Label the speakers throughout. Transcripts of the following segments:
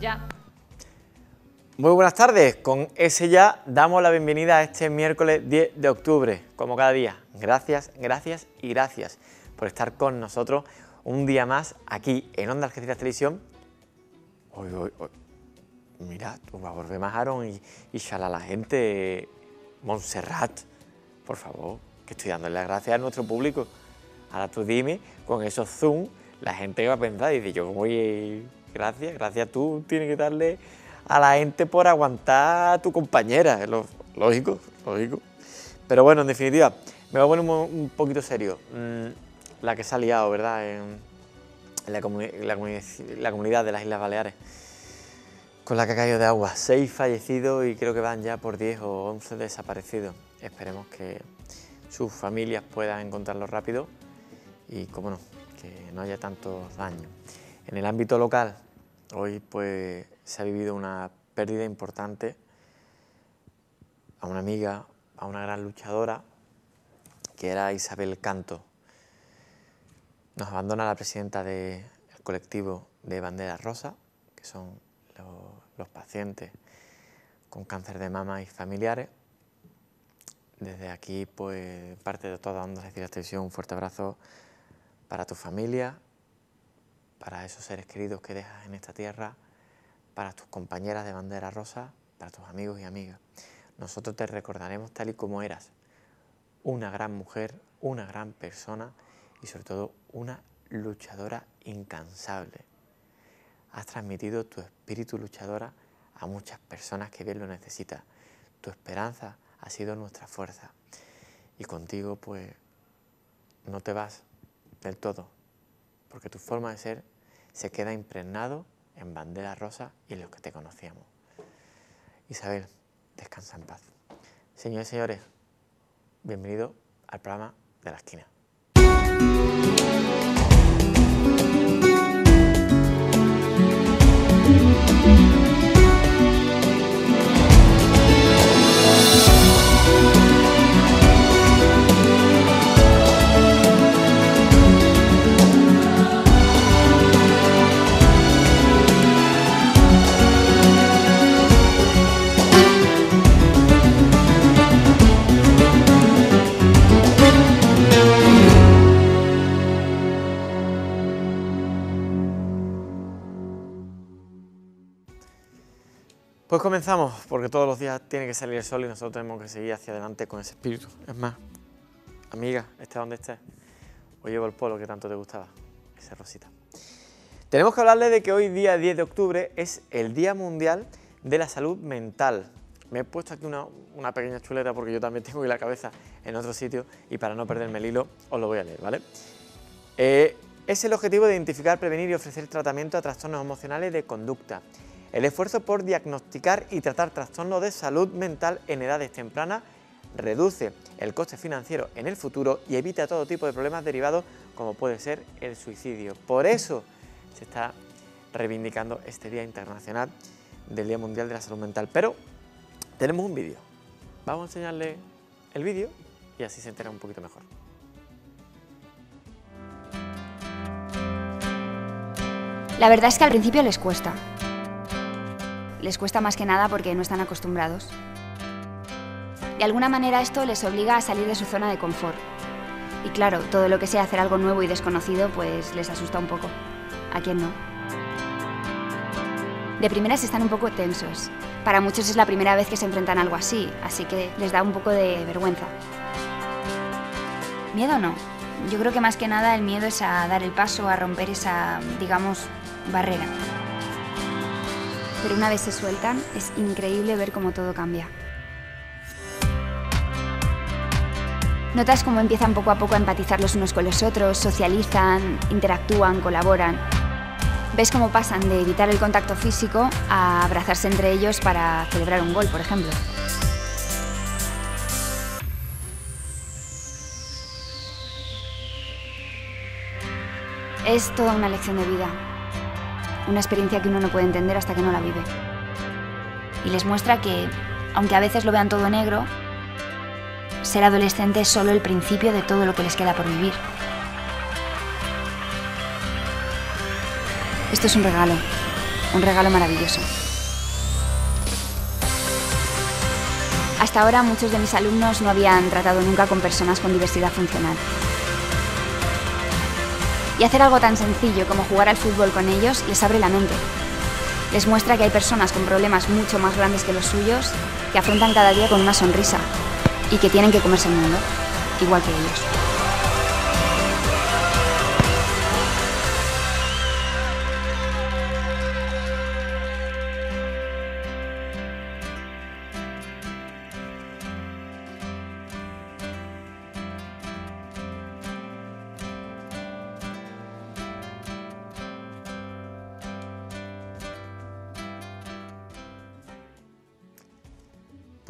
Speaker 1: Ya.
Speaker 2: Muy buenas tardes, con ese ya damos la bienvenida a este miércoles 10 de octubre, como cada día. Gracias, gracias y gracias por estar con nosotros un día más aquí en Onda Algeciras Televisión. Mira, tú vas a volver más Aaron y, y shala la gente. Montserrat, por favor, que estoy dándole las gracias a nuestro público. Ahora tú dime, con esos zoom, la gente va a pensar, dice yo, oye, gracias, gracias tú tienes que darle a la gente por aguantar a tu compañera, lo- lógico, lógico. Pero bueno, en definitiva, me voy a poner un, un poquito serio. Mm, la que se ha liado, ¿verdad? En, en la, la la comunidad de las Islas Baleares, con la que ha caído de agua. Seis fallecidos y creo que van ya por 10 o 11 desaparecidos. Esperemos que sus familias puedan encontrarlos rápido y, como no, que no haya tantos daños. En el ámbito local, hoy pues se ha vivido una pérdida importante a una amiga, a una gran luchadora, que era Isabel Canto. Nos abandona la presidenta del colectivo de Bandera Rosa, que son los, pacientes con cáncer de mama y familiares. Desde aquí, pues, parte de toda Onda Televisión, un fuerte abrazo para tu familia, para esos seres queridos que dejas en esta tierra, para tus compañeras de bandera rosa, para tus amigos y amigas. Nosotros te recordaremos tal y como eras, una gran mujer, una gran persona y sobre todo una luchadora incansable. Has transmitido tu espíritu luchadora a muchas personas que bien lo necesitan. Tu esperanza ha sido nuestra fuerza. Y contigo, pues, no te vas del todo, porque tu forma de ser se queda impregnado en bandera rosa y en los que te conocíamos. Isabel, descansa en paz. Señores y señores, bienvenido al programa de la esquina. Pues comenzamos, porque todos los días tiene que salir el sol y nosotros tenemos que seguir hacia adelante con ese espíritu. Es más, amiga, estés donde estés, hoy llevo el polo que tanto te gustaba, ese rosita. Tenemos que hablarle de que hoy, día 10 de octubre, es el Día Mundial de la Salud Mental. Me he puesto aquí una, una pequeña chuleta porque yo también tengo la cabeza en otro sitio y para no perderme el hilo os lo voy a leer, ¿vale? Eh, es el objetivo de identificar, prevenir y ofrecer tratamiento a trastornos emocionales de conducta. El esfuerzo por diagnosticar y tratar trastornos de salud mental en edades tempranas reduce el coste financiero en el futuro y evita todo tipo de problemas derivados como puede ser el suicidio. Por eso se está reivindicando este Día Internacional del Día Mundial de la Salud Mental. Pero tenemos un vídeo. Vamos a enseñarle el vídeo y así se entera un poquito mejor.
Speaker 3: La verdad es que al principio les cuesta. Les cuesta más que nada porque no están acostumbrados. De alguna manera esto les obliga a salir de su zona de confort. Y claro, todo lo que sea hacer algo nuevo y desconocido, pues les asusta un poco. ¿A quién no? De primeras están un poco tensos. Para muchos es la primera vez que se enfrentan a algo así, así que les da un poco de vergüenza. Miedo no. Yo creo que más que nada el miedo es a dar el paso, a romper esa, digamos, barrera. Pero una vez se sueltan, es increíble ver cómo todo cambia. Notas cómo empiezan poco a poco a empatizar los unos con los otros, socializan, interactúan, colaboran. Ves cómo pasan de evitar el contacto físico a abrazarse entre ellos para celebrar un gol, por ejemplo. Es toda una lección de vida, una experiencia que uno no puede entender hasta que no la vive. Y les muestra que, aunque a veces lo vean todo negro, ser adolescente es solo el principio de todo lo que les queda por vivir. Esto es un regalo. Un regalo maravilloso. Hasta ahora muchos de mis alumnos no habían tratado nunca con personas con diversidad funcional. Y hacer algo tan sencillo como jugar al fútbol con ellos les abre la mente. Les muestra que hay personas con problemas mucho más grandes que los suyos que afrontan cada día con una sonrisa y que tienen que comerse el mundo, igual que ellos.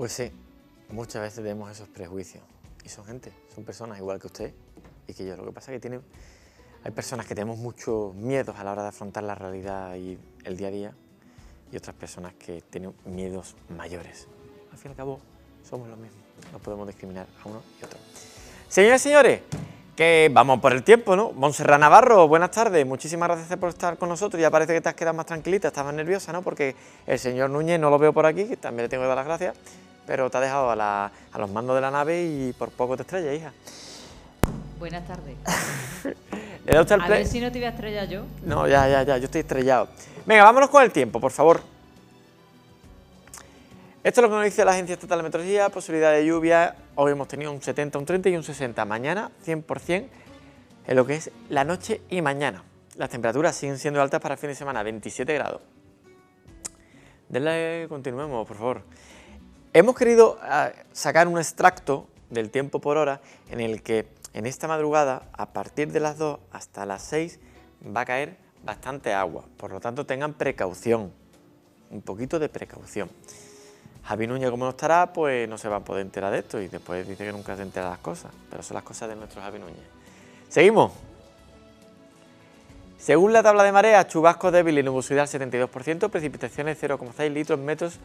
Speaker 2: Pues sí, muchas veces tenemos esos prejuicios. Y son gente, son personas igual que usted y que yo. Lo que pasa es que tienen, hay personas que tenemos muchos miedos a la hora de afrontar la realidad y el día a día y otras personas que tienen miedos mayores. Al fin y al cabo, somos los mismos. No podemos discriminar a uno y otro. Señores y señores, que vamos por el tiempo, ¿no? Montserrat Navarro, buenas tardes. Muchísimas gracias por estar con nosotros. Ya parece que te has quedado más tranquilita, estabas nerviosa, ¿no? Porque el señor Núñez no lo veo por aquí, también le tengo que dar las gracias pero te ha dejado a, los mandos de la nave y por poco te estrella, hija.
Speaker 1: Buenas tardes.
Speaker 2: ¿Le da usted el
Speaker 1: a ver si no te voy a estrellar yo.
Speaker 2: No, ya, ya, ya, yo estoy estrellado. Venga, vámonos con el tiempo, por favor. Esto es lo que nos dice la Agencia Estatal de Meteorología, posibilidad de lluvia. Hoy hemos tenido un 70, un 30 y un 60. Mañana, 100% en lo que es la noche y mañana. Las temperaturas siguen siendo altas para el fin de semana, 27 grados. Denle, continuemos, por favor. Hemos querido ah, sacar un extracto del tiempo por hora en el que en esta madrugada, a partir de las 2 hasta las 6, va a caer bastante agua. Por lo tanto, tengan precaución, un poquito de precaución. Javi Núñez, como no estará, pues no se va a poder enterar de esto y después dice que nunca se entera las cosas, pero son las cosas de nuestro Javi Núñez. Seguimos. Según la tabla de marea, chubasco débil y nubosidad 72%, precipitaciones 0,6 litros metros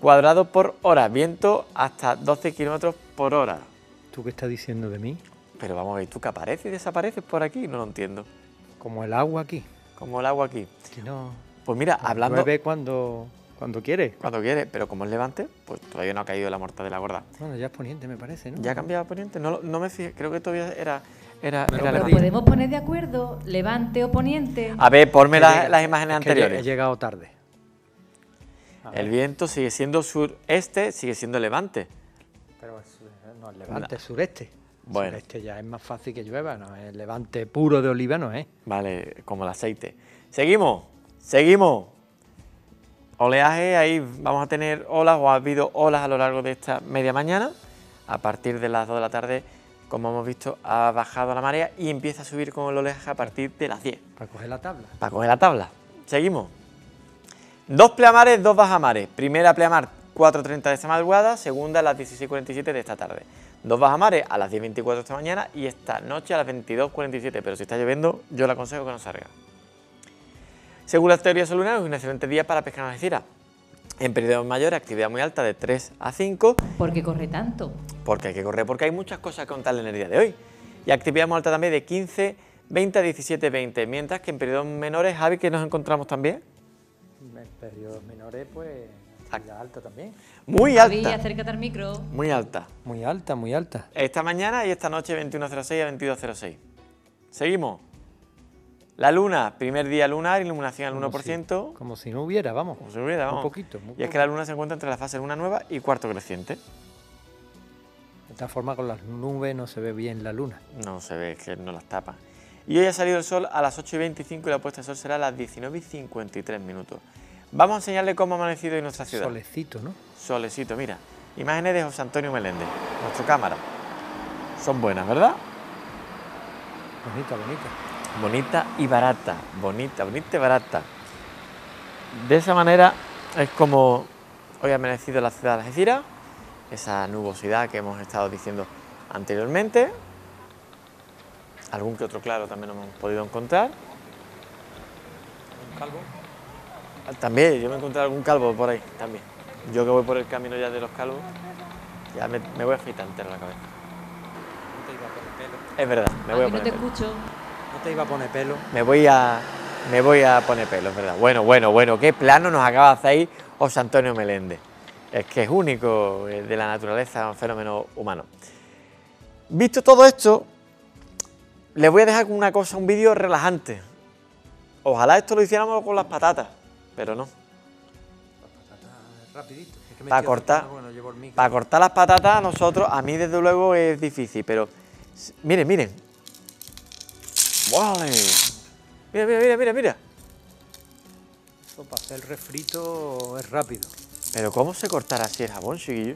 Speaker 2: cuadrado por hora, viento hasta 12 kilómetros por hora.
Speaker 4: ¿Tú qué estás diciendo de mí?
Speaker 2: Pero vamos a ver, ¿tú que apareces y desapareces por aquí? No lo entiendo.
Speaker 4: Como el agua aquí.
Speaker 2: Como el agua aquí.
Speaker 4: Si no.
Speaker 2: Pues mira, hablando.
Speaker 4: Llueve cuando, cuando quiere.
Speaker 2: Cuando quiere, pero como es levante, pues todavía no ha caído la de la gorda.
Speaker 4: Bueno, ya es poniente, me parece, ¿no?
Speaker 2: Ya ha cambiado a poniente. No, no me fijé, creo que todavía era. Era,
Speaker 1: podemos poner de acuerdo levante o poniente.
Speaker 2: A ver, ponme las imágenes anteriores.
Speaker 4: He llegado tarde.
Speaker 2: El viento sigue siendo sureste, sigue siendo levante.
Speaker 4: Pero no, el levante es sureste. Bueno. Sureste ya es más fácil que llueva, ¿no? El levante puro de oliva no es.
Speaker 2: Vale, como el aceite. Seguimos, seguimos. Oleaje, ahí vamos a tener olas o ha habido olas a lo largo de esta media mañana. A partir de las 2 de la tarde, como hemos visto, ha bajado la marea y empieza a subir con el oleaje a partir de las 10.
Speaker 4: Para coger la tabla.
Speaker 2: Para coger la tabla. Seguimos. Dos pleamares, dos bajamares. Primera pleamar 4.30 de esta madrugada, segunda a las 16.47 de esta tarde. Dos bajamares a las 10.24 de esta mañana y esta noche a las 22.47, pero si está lloviendo yo le aconsejo que no salga. Según las teorías solares, es un excelente día para pescar en Algeciras. En periodos mayores, actividad muy alta de 3 a 5.
Speaker 1: ¿Por qué corre tanto?
Speaker 2: Porque hay que correr, porque hay muchas cosas que contarle en el día de hoy. Y actividad muy alta también de 15, 20 a 17, 20. Mientras que en periodos menores, Javi, que nos encontramos también
Speaker 4: periodos menores, pues actividad alta también.
Speaker 2: Muy alta.
Speaker 1: acércate al micro.
Speaker 2: Muy alta.
Speaker 4: Muy alta, muy alta.
Speaker 2: Esta mañana y esta noche 21.06 a 22.06. Seguimos. La luna, primer día lunar, iluminación al 1%.
Speaker 4: como si no hubiera, vamos.
Speaker 2: Como si no hubiera, vamos.
Speaker 4: Un poquito.
Speaker 2: y es que la luna se encuentra entre la fase luna nueva y cuarto creciente.
Speaker 4: De esta forma, con las nubes no se ve bien la luna.
Speaker 2: No se ve, que no las tapa. Y hoy ha salido el sol a las 8 y 25 y la puesta de sol será a las 19 y 53 minutos. Vamos a enseñarle cómo ha amanecido en nuestra ciudad.
Speaker 4: Solecito, ¿no?
Speaker 2: Solecito, mira. Imágenes de José Antonio Meléndez, nuestro cámara. Son buenas, ¿verdad?
Speaker 4: Bonita, bonita.
Speaker 2: Bonita y barata. Bonita, bonita y barata. De esa manera es como hoy ha amanecido la ciudad de Algeciras. Esa nubosidad que hemos estado diciendo anteriormente. Algún que otro claro también hemos podido encontrar.
Speaker 4: Un calvo.
Speaker 2: También, yo me encontré algún calvo por ahí, también. Yo que voy por el camino ya de los calvos, ya me, voy a afeitar entero la cabeza.
Speaker 4: No te iba a poner pelo.
Speaker 2: Es verdad, me voy a, poner
Speaker 1: no te
Speaker 2: pelo.
Speaker 1: escucho.
Speaker 4: No te iba a poner pelo.
Speaker 2: Me voy a, me voy a poner pelos, ¿verdad? Bueno, bueno, bueno, qué plano nos acaba de hacer ahí José Antonio Meléndez. Es que es único de la naturaleza, un fenómeno humano. Visto todo esto, les voy a dejar con una cosa, un vídeo relajante. Ojalá esto lo hiciéramos con las patatas, pero no.
Speaker 4: Rapidito.
Speaker 2: Para cortar, para cortar las patatas a nosotros, a mí desde luego es difícil, pero miren, miren. ¡Vale! Mira, mira, mira, mira, mira.
Speaker 4: Esto para hacer el refrito es rápido.
Speaker 2: Pero ¿cómo se cortará así el jabón, chiquillo?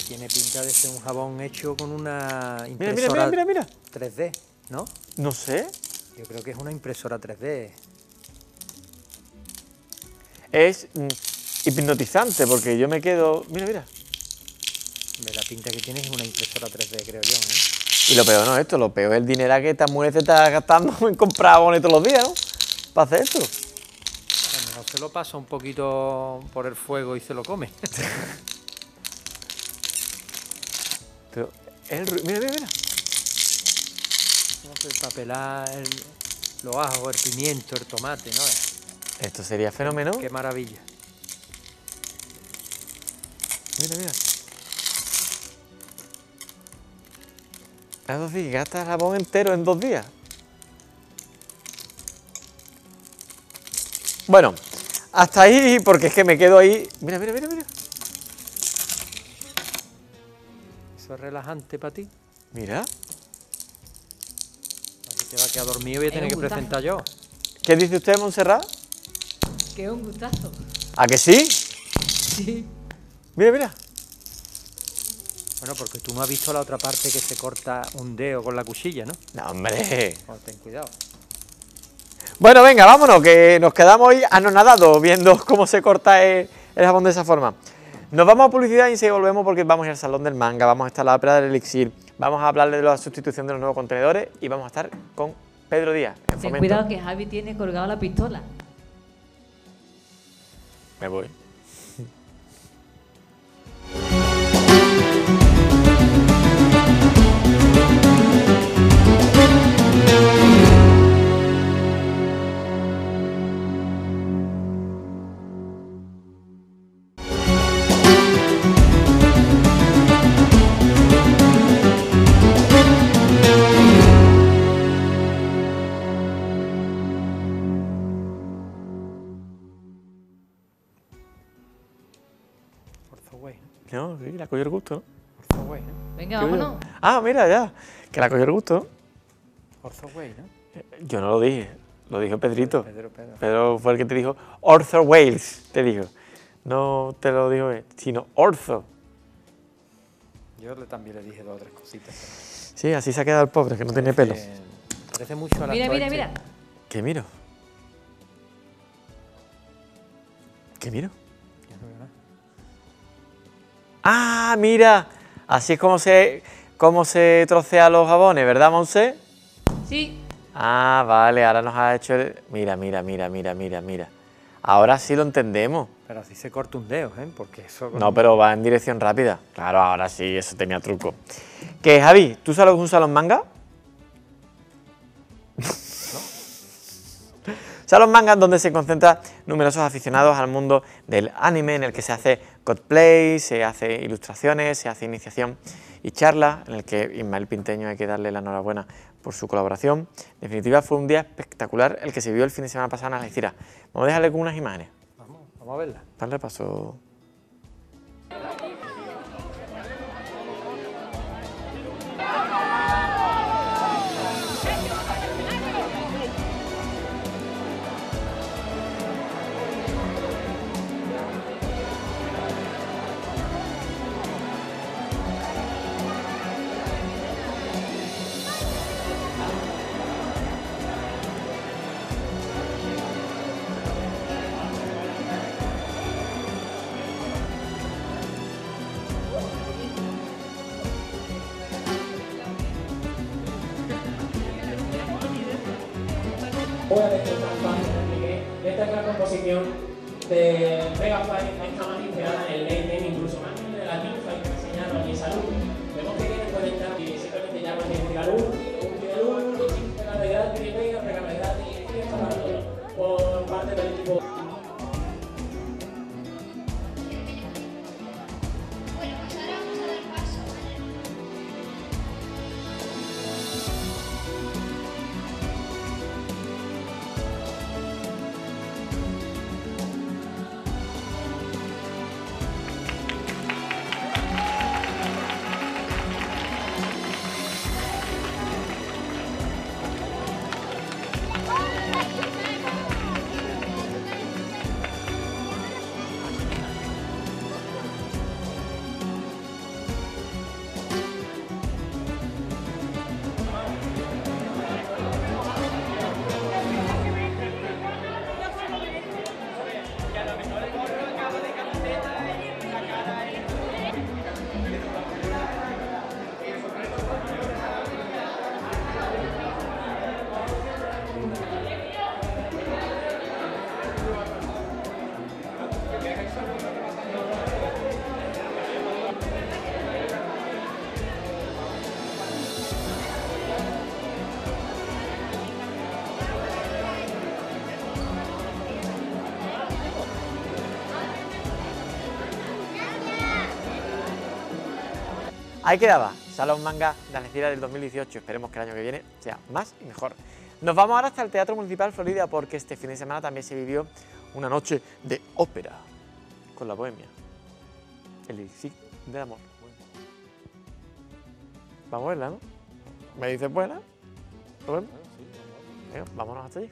Speaker 4: Tiene pinta de ser un jabón hecho con una impresora
Speaker 2: mira, mira, mira,
Speaker 4: 3D, ¿no?
Speaker 2: No sé.
Speaker 4: Yo creo que es una impresora 3D.
Speaker 2: Es mm, hipnotizante porque yo me quedo... Mira, mira.
Speaker 4: La pinta que tiene es una impresora 3D, creo yo, ¿eh?
Speaker 2: Y lo peor no es esto, lo peor es el dinero que esta mujer se está gastando en comprar jabones todos los días, ¿no? Para hacer esto.
Speaker 4: A lo mejor se lo pasa un poquito por el fuego y se lo come.
Speaker 2: el, mira, mira, mira.
Speaker 4: Para pelar el, los ajos, el pimiento, el tomate, ¿no?
Speaker 2: Esto sería fenómeno.
Speaker 4: Qué maravilla.
Speaker 2: Mira, mira. Eso sí, gasta el jabón entero en dos días. Bueno, hasta ahí, porque es que me quedo ahí. Mira, mira, mira, mira.
Speaker 4: Eso es relajante para ti.
Speaker 2: Mira.
Speaker 4: Así que va a quedar dormido y voy a tener que presentar yo.
Speaker 2: ¿Qué dice usted, Montserrat?
Speaker 1: Que es un gustazo.
Speaker 2: ¿A que sí?
Speaker 1: Sí.
Speaker 2: Mira, mira.
Speaker 4: Bueno, porque tú no has visto la otra parte que se corta un dedo con la cuchilla, ¿no?
Speaker 2: No, hombre.
Speaker 4: Pues ten cuidado.
Speaker 2: Bueno, venga, vámonos, que nos quedamos hoy anonadados viendo cómo se corta el, jabón de esa forma. Nos vamos a publicidad y enseguida volvemos porque vamos a ir al salón del manga, vamos a estar a la ópera del elixir, vamos a hablar de la sustitución de los nuevos contenedores y vamos a estar con Pedro Díaz.
Speaker 1: Ten cuidado que Javi tiene colgado la pistola.
Speaker 2: Me voy. Sí, la cogió el gusto,
Speaker 1: ¿no? Venga, vámonos.
Speaker 2: Ah, mira, ya, que la cogió el gusto.
Speaker 4: Orthoway, ¿no?
Speaker 2: Eh, yo no lo dije, lo dijo Pedrito. Pedro, Pedro. Pedro fue el que te dijo Ortho Wales, te dijo. No te lo dijo él, sino Ortho.
Speaker 4: Yo también le dije dos o tres cositas.
Speaker 2: Sí, así se ha quedado el pobre, que no tiene pelo.
Speaker 4: Parece mucho a la
Speaker 1: Mira, mira, mira.
Speaker 2: ¿Qué miro? ¿Qué miro? Ah, mira, así es como se, como se trocea los jabones, ¿verdad, Monse?
Speaker 1: Sí.
Speaker 2: Ah, vale, ahora nos ha hecho... Mira, mira, mira, mira, mira, mira. Ahora sí lo entendemos.
Speaker 4: Pero así se corta un dedo, ¿eh? Porque eso...
Speaker 2: No, pero va en dirección rápida. Claro, ahora sí, eso tenía truco. ¿Qué, Javi, tú sabes un salón manga? Salón Manga, donde se concentran numerosos aficionados al mundo del anime, en el que se hace cosplay, se hace ilustraciones, se hace iniciación y charla, en el que Ismael Pinteño hay que darle la enhorabuena por su colaboración. En definitiva, fue un día espectacular el que se vio el fin de semana pasado en Algeciras. Vamos a dejarle con unas imágenes.
Speaker 4: Vamos, vamos a verlas.
Speaker 2: Dale paso. Ahí quedaba, Salón Manga de Algeciras del 2018. Esperemos que el año que viene sea más y mejor. Nos vamos ahora hasta el Teatro Municipal Florida porque este fin de semana también se vivió una noche de ópera con la bohemia. El elixir del amor. Vamos a verla, ¿no? ¿Me dices buena? ¿Lo vemos? Vámonos hasta allí.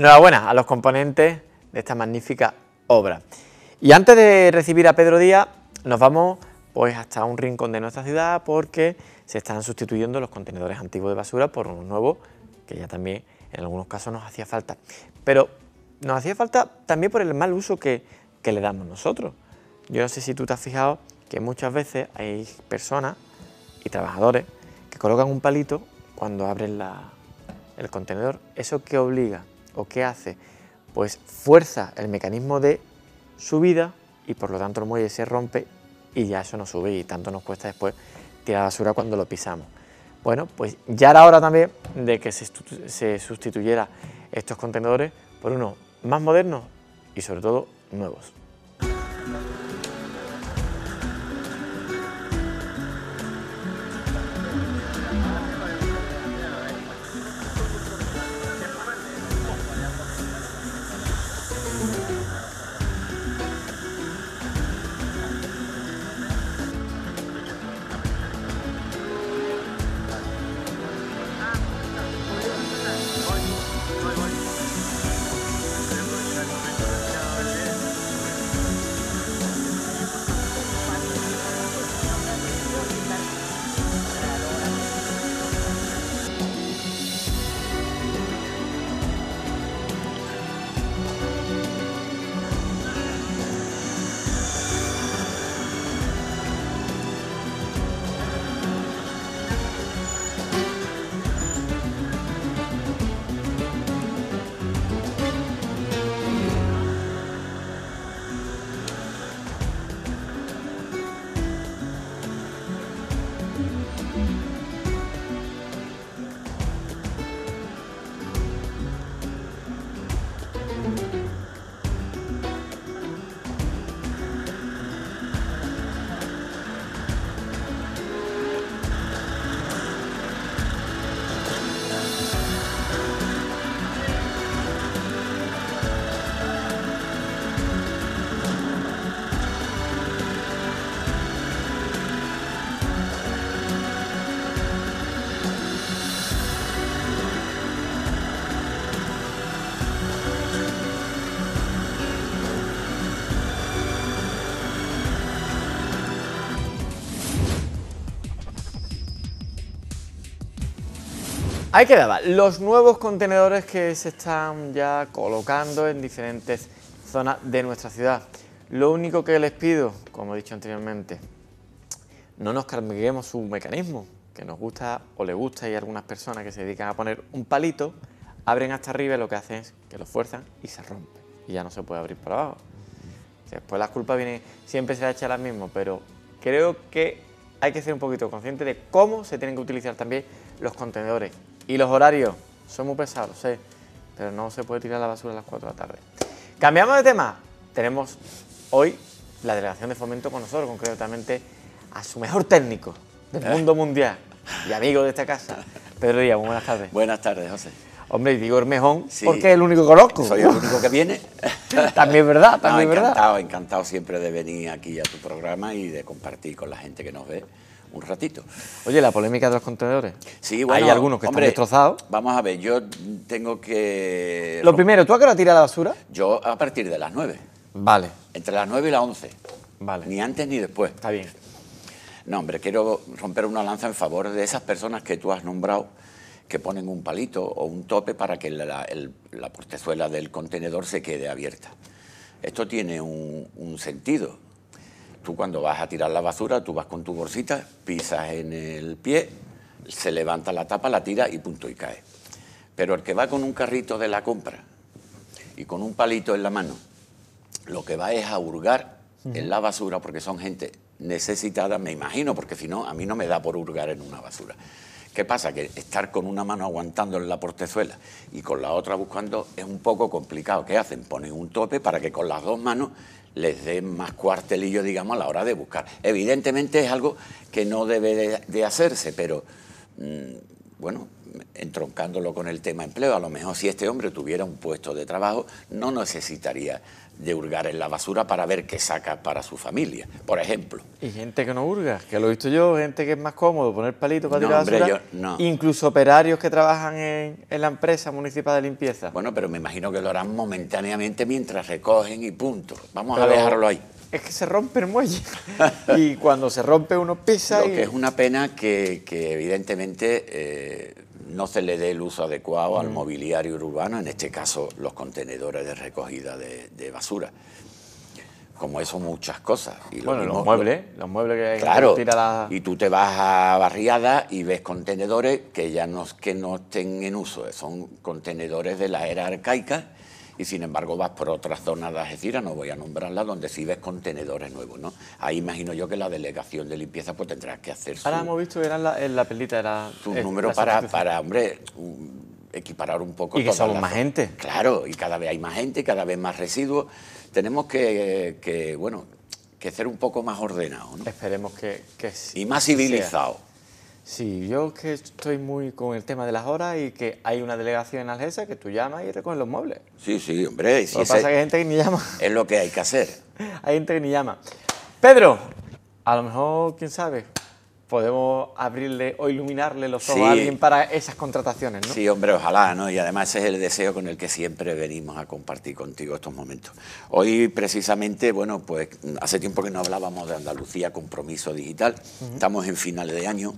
Speaker 2: Enhorabuena a los componentes de esta magnífica obra. Y antes de recibir a Pedro Díaz, nos vamos pues hasta un rincón de nuestra ciudad porque se están sustituyendo los contenedores antiguos de basura por unos nuevos que ya también en algunos casos nos hacía falta. Pero nos hacía falta también por el mal uso que, le damos nosotros. Yo no sé si tú te has fijado que muchas veces hay personas y trabajadores que colocan un palito cuando abren el contenedor. ¿Eso qué obliga qué hace? Pues fuerza el mecanismo de subida y por lo tanto el muelle se rompe y ya eso no sube y tanto nos cuesta después tirar basura cuando lo pisamos. Bueno, pues ya era hora también de que se, se sustituyera estos contenedores por unos más modernos y sobre todo nuevos. Ahí quedaba, los nuevos contenedores que se están ya colocando en diferentes zonas de nuestra ciudad. Lo único que les pido, como he dicho anteriormente, no nos carguemos su mecanismo, que nos gusta o le gusta y algunas personas que se dedican a poner un palito, abren hasta arriba y lo que hacen es que lo fuerzan y se rompe y ya no se puede abrir por abajo. Después las culpas vienen, siempre se la echa las mismo, pero creo que hay que ser un poquito consciente de cómo se tienen que utilizar también los contenedores y los horarios son muy pesados, sé, pero no se puede tirar la basura a las 4 de la tarde. Cambiamos de tema. Tenemos hoy la delegación de fomento con nosotros, concretamente a su mejor técnico del mundo mundial y amigo de esta casa, Pedro Díaz. buenas tardes.
Speaker 5: Buenas tardes, José.
Speaker 2: Hombre, digo Hermejón porque es el único que conozco.
Speaker 5: Soy el único que viene.
Speaker 2: también es verdad, también
Speaker 5: es
Speaker 2: verdad.
Speaker 5: Encantado, encantado siempre de venir aquí a tu programa y de compartir con la gente que nos ve un ratito.
Speaker 2: Oye, la polémica de los contenedores.
Speaker 5: Sí, bueno,
Speaker 2: Hay algunos que están destrozados.
Speaker 5: Vamos a ver, yo tengo que...
Speaker 2: Lo primero, ¿tú a qué hora tiras la basura?
Speaker 5: Yo a partir de las 9.
Speaker 2: Vale.
Speaker 5: Entre las 9 y las 11.
Speaker 2: Vale.
Speaker 5: Ni antes ni después.
Speaker 2: Está bien.
Speaker 5: No, hombre, quiero romper una lanza en favor de esas personas que tú has nombrado que ponen un palito o un tope para que la, portezuela del contenedor se quede abierta. Esto tiene un sentido Tú cuando vas a tirar la basura, tú vas con tu bolsita, pisas en el pie, se levanta la tapa, la tira y punto y cae. Pero el que va con un carrito de la compra y con un palito en la mano, lo que va es a hurgar en la basura porque son gente necesitada, me imagino, porque si no, a mí no me da por hurgar en una basura. ¿Qué pasa? Que estar con una mano aguantando en la portezuela y con la otra buscando es un poco complicado. ¿Qué hacen? Ponen un tope para que con las dos manos les dé más cuartelillo, digamos, a la hora de buscar. Evidentemente es algo que no debe de, hacerse, pero mm, bueno, entroncándolo con el tema empleo, a lo mejor si este hombre tuviera un puesto de trabajo, no necesitaría de hurgar en la basura para ver qué saca para su familia, por ejemplo.
Speaker 2: Y gente que no hurga, que lo he visto yo, gente que es más cómodo poner palitos para tirar basura, incluso operarios que trabajan en, la empresa municipal de limpieza.
Speaker 5: Bueno, pero me imagino que lo harán momentáneamente mientras recogen y punto. Vamos a dejarlo ahí.
Speaker 2: Es que se rompe el muelle y cuando se rompe uno pisa.
Speaker 5: Lo que es una pena que, evidentemente eh, no se le dé el uso adecuado al mm. mobiliario urbano, en este caso los contenedores de recogida de, basura. Como eso, muchas cosas.
Speaker 2: Y bueno, los muebles, los muebles que
Speaker 5: claro, y tú te vas a barriada y ves contenedores que ya no, que no estén en uso, son contenedores de la era arcaica y sin embargo vas por otras zonas de Algeciras, no voy a nombrarla, donde sí ves contenedores nuevos, ¿no? Ahí imagino yo que la delegación de limpieza pues tendrá que hacer
Speaker 2: su... Ahora hemos visto que eran la, en la pelita, era...
Speaker 5: Su número para, para, hombre, equiparar un poco...
Speaker 2: Y que somos más gente.
Speaker 5: Claro, y cada vez hay más gente, cada vez más residuos. Tenemos que, bueno, que ser un poco más ordenados, ¿no?
Speaker 2: Esperemos que, que
Speaker 5: Y más civilizados.
Speaker 2: Sí, yo que estoy muy con el tema de las horas y que hay una delegación en Algesa que tú llamas y recoges los muebles.
Speaker 5: Sí, sí, hombre.
Speaker 2: lo que pasa es que hay gente que ni llama.
Speaker 5: Es lo que hay que hacer.
Speaker 2: hay gente que ni llama. Pedro, a lo mejor, quién sabe, podemos abrirle o iluminarle los ojos a alguien para esas contrataciones, ¿no?
Speaker 5: Sí, hombre, ojalá, ¿no? Y además ese es el deseo con el que siempre venimos a compartir contigo estos momentos. Hoy, precisamente, bueno, pues hace tiempo que no hablábamos de Andalucía Compromiso Digital. Estamos en finales de año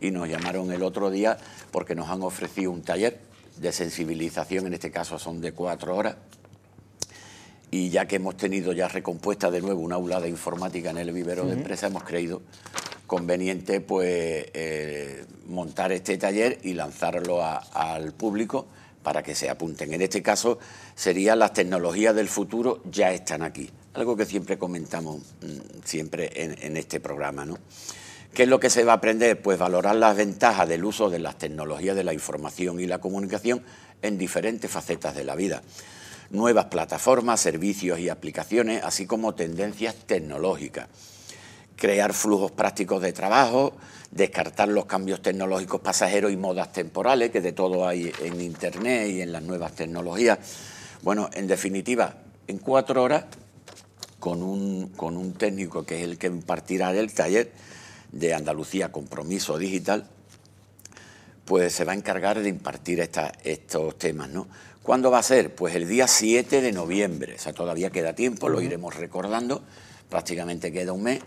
Speaker 5: y nos llamaron el otro día porque nos han ofrecido un taller de sensibilización, en este caso son de cuatro horas, y ya que hemos tenido ya recompuesta de nuevo un aula de informática en el vivero de empresa, hemos creído conveniente pues eh, montar este taller y lanzarlo al público para que se apunten. En este caso serían las tecnologías del futuro ya están aquí, algo que siempre comentamos mm, siempre en, en este programa, ¿no? ¿Qué es lo que se va a aprender? Pues valorar las ventajas del uso de las tecnologías de la información y la comunicación en diferentes facetas de la vida. Nuevas plataformas, servicios y aplicaciones, así como tendencias tecnológicas. Crear flujos prácticos de trabajo, descartar los cambios tecnológicos pasajeros y modas temporales, que de todo hay en Internet y en las nuevas tecnologías. Bueno, en definitiva, en cuatro horas, con un, con un técnico que es el que impartirá el taller, de Andalucía Compromiso Digital, pues se va a encargar de impartir estos temas, ¿no? ¿Cuándo va a ser? Pues el día 7 de noviembre, o sea, todavía queda tiempo, lo iremos recordando, prácticamente queda un mes.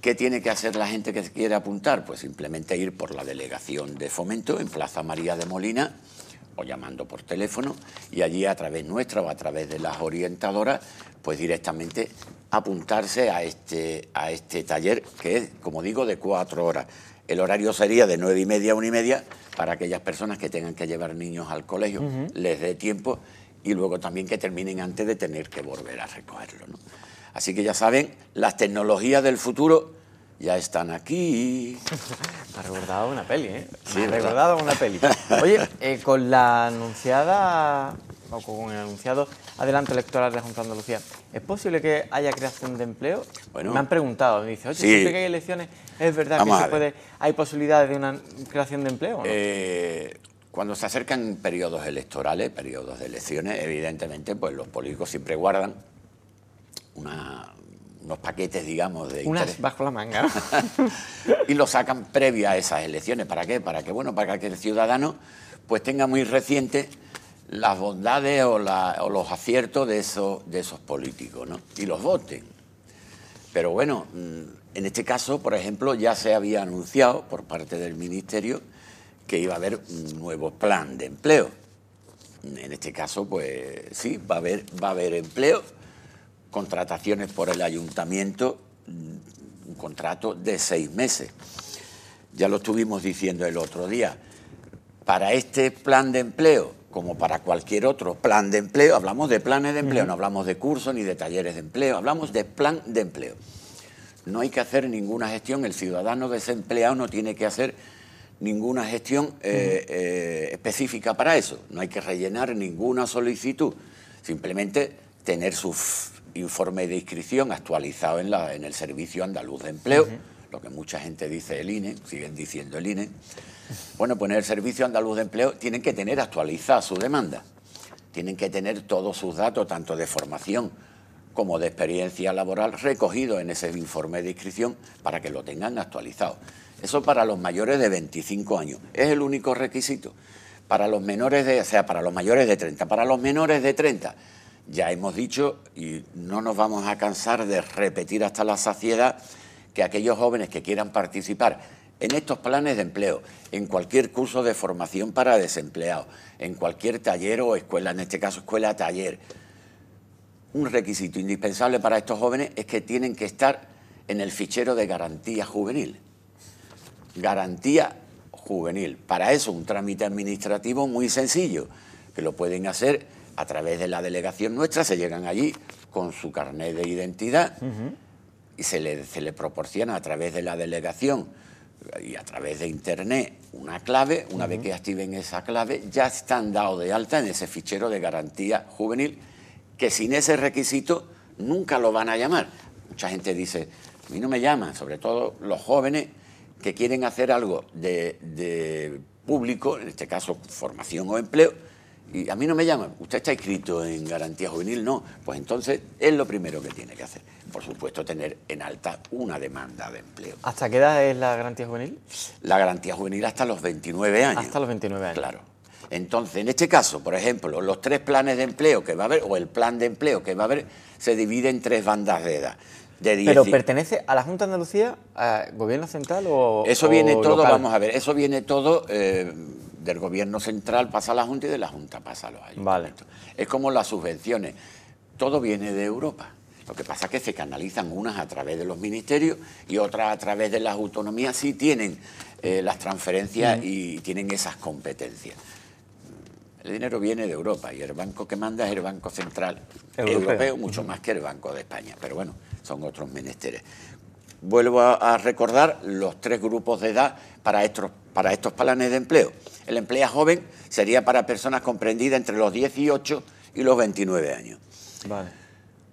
Speaker 5: ¿Qué tiene que hacer la gente que quiere apuntar? Pues simplemente ir por la delegación de fomento en Plaza María de Molina o llamando por teléfono y allí a través nuestra o a través de las orientadoras, pues directamente apuntarse a este, a este taller, que es, como digo, de cuatro horas. El horario sería de nueve y media a una y media para aquellas personas que tengan que llevar niños al colegio, les dé tiempo y luego también que terminen antes de tener que volver a recogerlo. Así que ya saben, las tecnologías del futuro ya están aquí.
Speaker 2: Me ha recordado una peli, ¿eh? Sí, Me ha recordado una peli. Oye, eh, con la anunciada o con el anunciado adelanto electoral de la Junta de Andalucía, ¿es posible que haya creación de empleo? Bueno, me han preguntado, me dice, oye, siempre que hay elecciones, ¿es verdad que se puede, hay posibilidades de una creación de empleo?
Speaker 5: Eh, cuando se acercan periodos electorales, periodos de elecciones, evidentemente, pues los políticos siempre guardan unos paquetes, digamos, de
Speaker 2: Unas bajo la manga.
Speaker 5: y lo sacan previo a esas elecciones. ¿Para qué? Para que, bueno, para que el ciudadano pues tenga muy reciente las bondades o, los aciertos de esos, políticos. Y los voten. Pero bueno, mm, en este caso, por ejemplo, ya se había anunciado por parte del Ministerio que iba a haber un nuevo plan de empleo. En este caso, pues sí, va a haber, va a haber empleo, contrataciones por el ayuntamiento, mm, un contrato de seis meses. Ya lo estuvimos diciendo el otro día. Para este plan de empleo como para cualquier otro. Plan de empleo, hablamos de planes de empleo, no hablamos de cursos ni de talleres de empleo, hablamos de plan de empleo. No hay que hacer ninguna gestión, el ciudadano desempleado no tiene que hacer ninguna gestión eh, eh, específica para eso, no hay que rellenar ninguna solicitud, simplemente tener su informe de inscripción actualizado en, la, en el Servicio Andaluz de Empleo, lo que mucha gente dice el INE, siguen diciendo el INE, bueno, pues en el Servicio Andaluz de Empleo tienen que tener actualizada su demanda, tienen que tener todos sus datos, tanto de formación como de experiencia laboral, recogidos en ese informe de inscripción para que lo tengan actualizado. Eso para los mayores de 25 años. Es el único requisito. Para los menores de, o sea, para los mayores de 30, para los menores de 30, ya hemos dicho y no nos vamos a cansar de repetir hasta la saciedad que aquellos jóvenes que quieran participar en estos planes de empleo, en cualquier curso de formación para desempleados, en cualquier taller o escuela, en este caso escuela-taller, un requisito indispensable para estos jóvenes es que tienen que estar en el fichero de garantía juvenil. Garantía juvenil. Para eso un trámite administrativo muy sencillo, que lo pueden hacer a través de la delegación nuestra, se llegan allí con su carnet de identidad y se le, se le proporciona a través de la delegación y a través de internet una clave, una vez que activen esa clave, ya están dados de alta en ese fichero de garantía juvenil, que sin ese requisito nunca lo van a llamar. Mucha gente dice, a mí no me llaman, sobre todo los jóvenes que quieren hacer algo de, de público, en este caso formación o empleo, y a mí no me llaman, usted está inscrito en garantía juvenil, no, pues entonces es lo primero que tiene que hacer. Por supuesto, tener en alta una demanda de empleo.
Speaker 2: ¿Hasta qué edad es la garantía juvenil?
Speaker 5: La garantía juvenil hasta los 29 años.
Speaker 2: Hasta los 29 años.
Speaker 5: Claro. Entonces, en este caso, por ejemplo, los tres planes de empleo que va a haber, o el plan de empleo que va a haber, se divide en tres bandas de edad. De
Speaker 2: ¿Pero pertenece a la Junta de Andalucía, al gobierno central o
Speaker 5: Eso viene todo, vamos a ver, eso viene todo eh, del gobierno central pasa a la Junta y de la Junta pasa a los ayuntamientos. Es como las subvenciones, todo viene de Europa. Lo que pasa es que se canalizan unas a través de los ministerios y otras a través de las autonomías, sí tienen eh, las transferencias y tienen esas competencias. El dinero viene de Europa y el banco que manda es el Banco Central Europeo, mucho más que el Banco de España. Pero bueno, son otros menesteres. Vuelvo a, recordar los tres grupos de edad para estos, para estos planes de empleo. El empleo joven sería para personas comprendidas entre los 18 y los 29 años.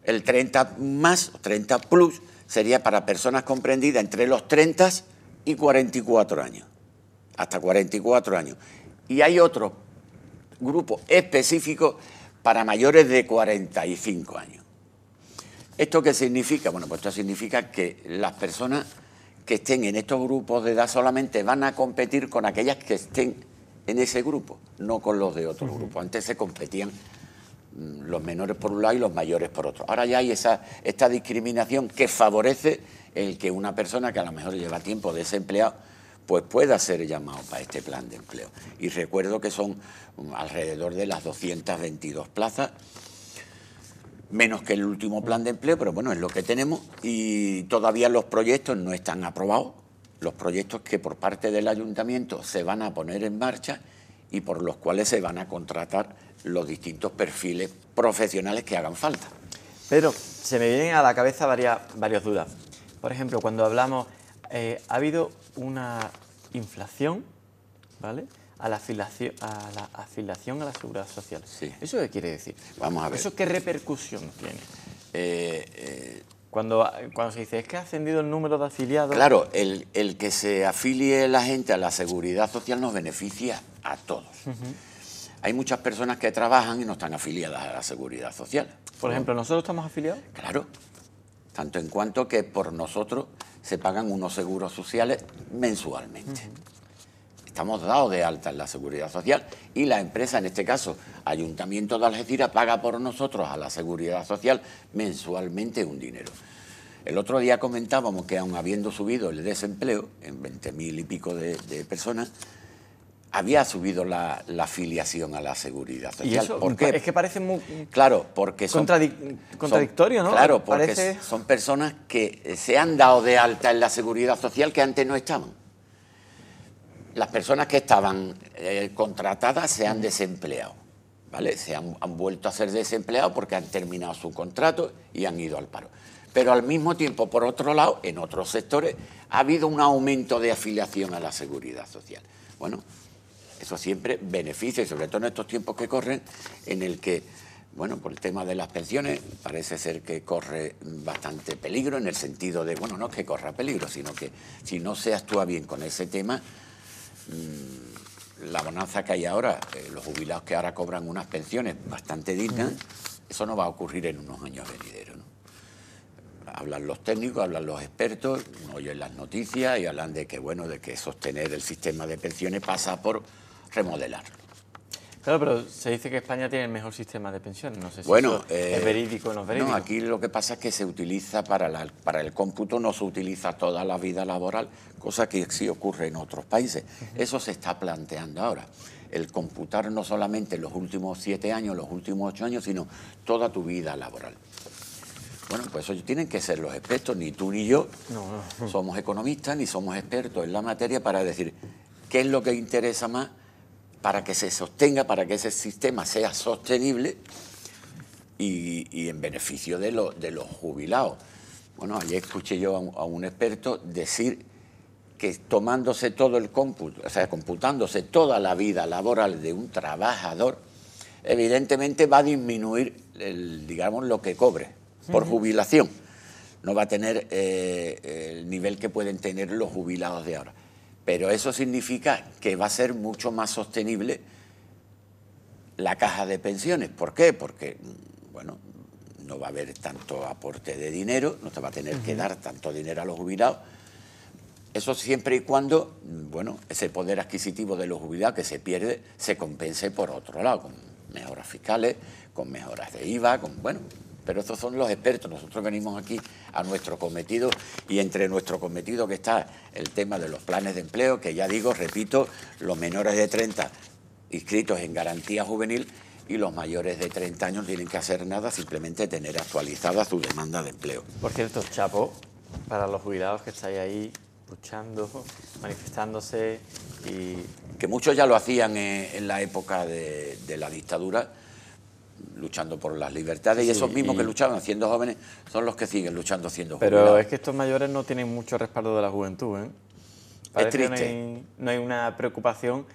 Speaker 5: El 30 más, 30 plus, sería para personas comprendidas entre los 30 y 44 años. Hasta 44 años. Y hay otro grupo específico para mayores de 45 años. ¿Esto qué significa? Bueno, pues esto significa que las personas que estén en estos grupos de edad solamente van a competir con aquellas que estén en ese grupo, no con los de otro grupo. Antes se competían mm, los menores por un lado y los mayores por otro. Ahora ya hay esa, esta discriminación que favorece el que una persona que a lo mejor lleva tiempo desempleado pues pueda ser llamado para este plan de empleo. Y recuerdo que son mm, alrededor de las 222 plazas menos que el último plan de empleo, pero bueno, es lo que tenemos y todavía los proyectos no están aprobados, los proyectos que por parte del ayuntamiento se van a poner en marcha y por los cuales se van a contratar los distintos perfiles profesionales que hagan falta.
Speaker 2: Pero se me vienen a la cabeza varias, varias dudas. Por ejemplo, cuando hablamos, eh, ha habido una inflación, ¿vale? A la afiliación a la, afiliación a la seguridad social. ¿Eso qué quiere decir?
Speaker 5: Vamos a ver.
Speaker 2: ¿Eso qué repercusión tiene? Eh, eh, cuando, cuando se dice es que ha ascendido el número de afiliados...
Speaker 5: Claro, el, que se afilie la gente a la seguridad social nos beneficia a todos. Hay muchas personas que trabajan y no están afiliadas a la seguridad social.
Speaker 2: Por ejemplo, ¿nosotros estamos afiliados?
Speaker 5: Claro, tanto en cuanto que por nosotros se pagan unos seguros sociales mensualmente estamos dados de alta en la seguridad social y la empresa, en este caso Ayuntamiento de Algeciras, paga por nosotros a la seguridad social mensualmente un dinero. El otro día comentábamos que aun habiendo subido el desempleo en 20.000 y pico de, personas, había subido la, afiliación a la seguridad social.
Speaker 2: ¿Por qué? Es que parece muy
Speaker 5: claro, porque son,
Speaker 2: contradictorio, ¿no?
Speaker 5: Claro, porque son personas que se han dado de alta en la seguridad social que antes no estaban las personas que estaban eh, contratadas se han desempleado, ¿vale? Se han, vuelto a ser desempleados porque han terminado su contrato y han ido al paro. Pero al mismo tiempo, por otro lado, en otros sectores ha habido un aumento de afiliación a la seguridad social. Bueno, eso siempre beneficia, y sobre todo en estos tiempos que corren, en el que bueno, por el tema de las pensiones, parece ser que corre bastante peligro en el sentido de, bueno, no es que corra peligro, sino que si no se actúa bien con ese tema, la bonanza que hay ahora, eh, los jubilados que ahora cobran unas pensiones bastante dignas, eso no va a ocurrir en unos años venideros. ¿no? Hablan los técnicos, hablan los expertos, oyen las noticias y hablan de que, bueno, de que sostener el sistema de pensiones pasa por remodelarlo.
Speaker 2: Claro, pero se dice que España tiene el mejor sistema de pensiones. No sé si
Speaker 5: bueno,
Speaker 2: es eh, verídico o no es verídico.
Speaker 5: No, aquí lo que pasa es que se utiliza para, la, para el cómputo, no se utiliza toda la vida laboral, cosa que sí ocurre en otros países. Eso se está planteando ahora. El computar no solamente los últimos siete años, los últimos ocho años, sino toda tu vida laboral. Bueno, pues eso tienen que ser los expertos, ni tú ni yo somos economistas, ni somos expertos en la materia para decir qué es lo que interesa más para que se sostenga, para que ese sistema sea sostenible y, en beneficio de, de, los jubilados. Bueno, ayer escuché yo a un, experto decir que tomándose todo el cómputo, o sea, computándose toda la vida laboral de un trabajador, evidentemente va a disminuir, el, digamos, lo que cobre por jubilación. No va a tener eh, el nivel que pueden tener los jubilados de ahora. Pero eso significa que va a ser mucho más sostenible la caja de pensiones. ¿Por qué? Porque, bueno, no va a haber tanto aporte de dinero, no te va a tener que dar tanto dinero a los jubilados. Eso siempre y cuando, bueno, ese poder adquisitivo de los jubilados que se pierde se compense por otro lado, con mejoras fiscales, con mejoras de IVA, con, bueno, pero estos son los expertos. Nosotros venimos aquí a nuestro cometido y entre nuestro cometido que está el tema de los planes de empleo, que ya digo, repito, los menores de 30 inscritos en garantía juvenil y los mayores de 30 años tienen que hacer nada, simplemente tener actualizada su demanda de empleo.
Speaker 2: Por cierto, Chapo, para los jubilados que estáis ahí luchando, manifestándose y...
Speaker 5: Que muchos ya lo hacían en, la época de la dictadura, luchando por las libertades y esos mismos que luchaban siendo jóvenes son los que siguen luchando siendo
Speaker 2: jóvenes. Pero es que estos mayores no tienen mucho respaldo de la juventud, ¿eh?
Speaker 5: es triste.
Speaker 2: no, hay, una preocupación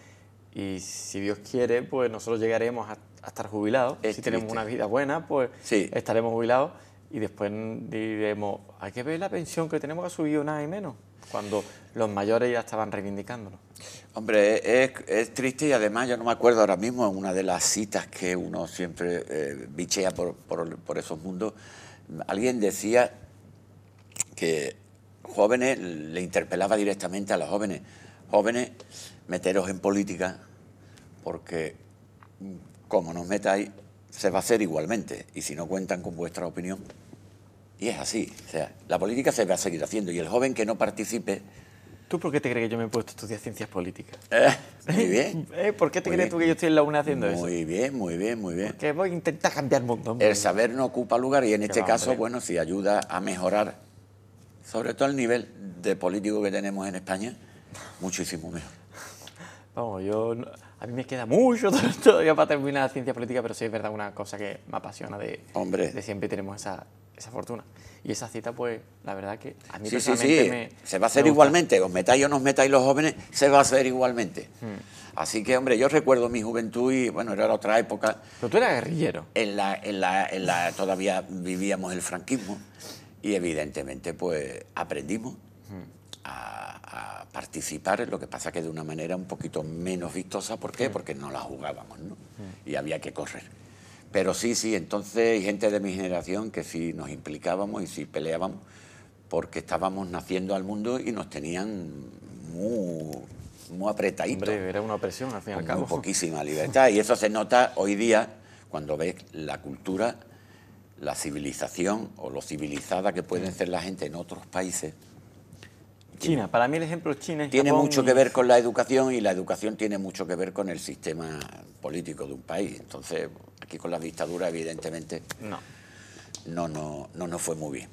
Speaker 2: y si Dios quiere, pues nosotros llegaremos a, estar jubilados. si tenemos una vida buena, pues estaremos jubilados y después diremos, hay que ver la pensión que tenemos que subir nada y menos, cuando los mayores ya estaban reivindicándolo.
Speaker 5: Hombre, es, triste y además yo no me acuerdo ahora mismo en una de las citas que uno siempre eh, bichea por, por, esos mundos, alguien decía que jóvenes, le interpelaba directamente a los jóvenes, jóvenes, meteros en política, porque como nos metáis, se va a hacer igualmente, y si no cuentan con vuestra opinión, y es así, o sea, la política se va a seguir haciendo, y el joven que no participe,
Speaker 2: ¿Tú por qué te crees que yo me he puesto a estudiar ciencias políticas?
Speaker 5: Eh, muy bien.
Speaker 2: ¿Eh? ¿Por qué te crees tú que yo estoy en la UNA haciendo
Speaker 5: eso? Muy bien, muy bien, muy bien.
Speaker 2: Porque voy a intentar cambiar el mundo.
Speaker 5: El saber no ocupa lugar y en este caso, bueno, si ayuda a mejorar, sobre todo el nivel de político que tenemos en España, muchísimo mejor.
Speaker 2: Vamos, yo... A mí me queda mucho todavía para terminar la ciencia política, pero sí es verdad una cosa que me apasiona de,
Speaker 5: Hombre.
Speaker 2: de siempre tenemos esa, esa fortuna. Y esa cita, pues, la verdad que a mí
Speaker 5: sí, sí, sí. se va a hacer igualmente, os metáis o no os metáis los jóvenes, se va a hacer igualmente. Hmm. Así que, hombre, yo recuerdo mi juventud y, bueno, era otra época.
Speaker 2: Pero tú eras guerrillero.
Speaker 5: En la, en la, en la, todavía vivíamos el franquismo y, evidentemente, pues, aprendimos hmm. a, a, participar, lo que pasa que de una manera un poquito menos vistosa. ¿Por qué? Hmm. Porque no la jugábamos, ¿no? Y había que correr. Pero sí, sí, entonces hay gente de mi generación que sí nos implicábamos y sí peleábamos porque estábamos naciendo al mundo y nos tenían muy, muy apretaditos.
Speaker 2: Hombre, era una opresión al fin y al cabo.
Speaker 5: poquísima libertad. Y eso se nota hoy día cuando ves la cultura, la civilización o lo civilizada que pueden ser la gente en otros países
Speaker 2: China, para mí el ejemplo es China.
Speaker 5: Tiene mucho que ver con la educación y la educación tiene mucho que ver con el sistema político de un país. Entonces, aquí con la dictadura, evidentemente, no, no, no, no, no fue muy bien.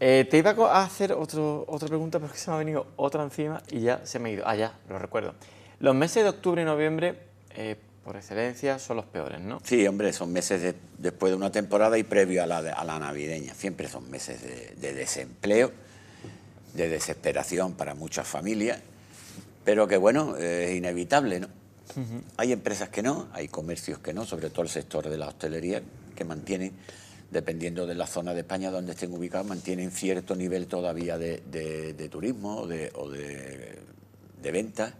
Speaker 2: Eh, te iba a hacer otro, otra pregunta, pero es que se me ha venido otra encima y ya se me ha ido. Ah, ya, lo recuerdo. Los meses de octubre y noviembre, eh, por excelencia, son los peores, ¿no?
Speaker 5: Sí, hombre, son meses después de una temporada y previo a la, a la navideña. Siempre son meses de desempleo de desesperación para muchas familias, pero que bueno, es inevitable, ¿no? Hay empresas que no, hay comercios que no, sobre todo el sector de la hostelería, que mantienen, dependiendo de la zona de España donde estén ubicados, mantienen cierto nivel todavía de, turismo o de, o de, ventas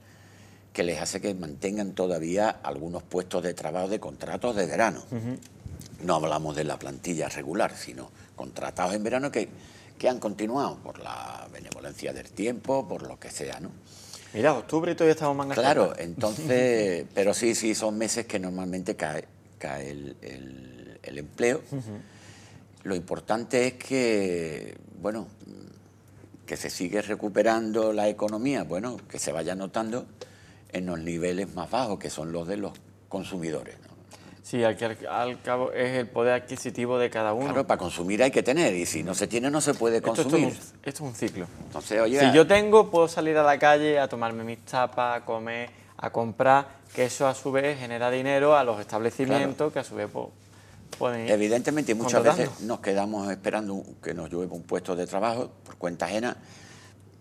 Speaker 5: que les hace que mantengan todavía algunos puestos de trabajo de contratos de verano. No hablamos de la plantilla regular, sino contratados en verano que, que han continuado por la benevolencia del tiempo, por lo que sea, ¿no?
Speaker 2: Mira, octubre y todavía estamos más
Speaker 5: Claro, entonces, pero sí, sí, son meses que normalmente cae, cae el, empleo. Lo importante es que, bueno, que se sigue recuperando la economía, bueno, que se vaya notando en los niveles más bajos, que son los de los consumidores.
Speaker 2: Sí, al, al, cabo es el poder adquisitivo de cada uno.
Speaker 5: Claro, para consumir hay que tener, y si no se tiene no se puede consumir.
Speaker 2: Esto, es, un, ciclo.
Speaker 5: Entonces, oye,
Speaker 2: si yo tengo, puedo salir a la calle a tomarme mis tapas, a comer, a comprar, que eso a su vez genera dinero a los establecimientos, que a su vez pues, pueden ir
Speaker 5: Evidentemente, muchas veces nos quedamos esperando que nos llueva un puesto de trabajo por cuenta ajena.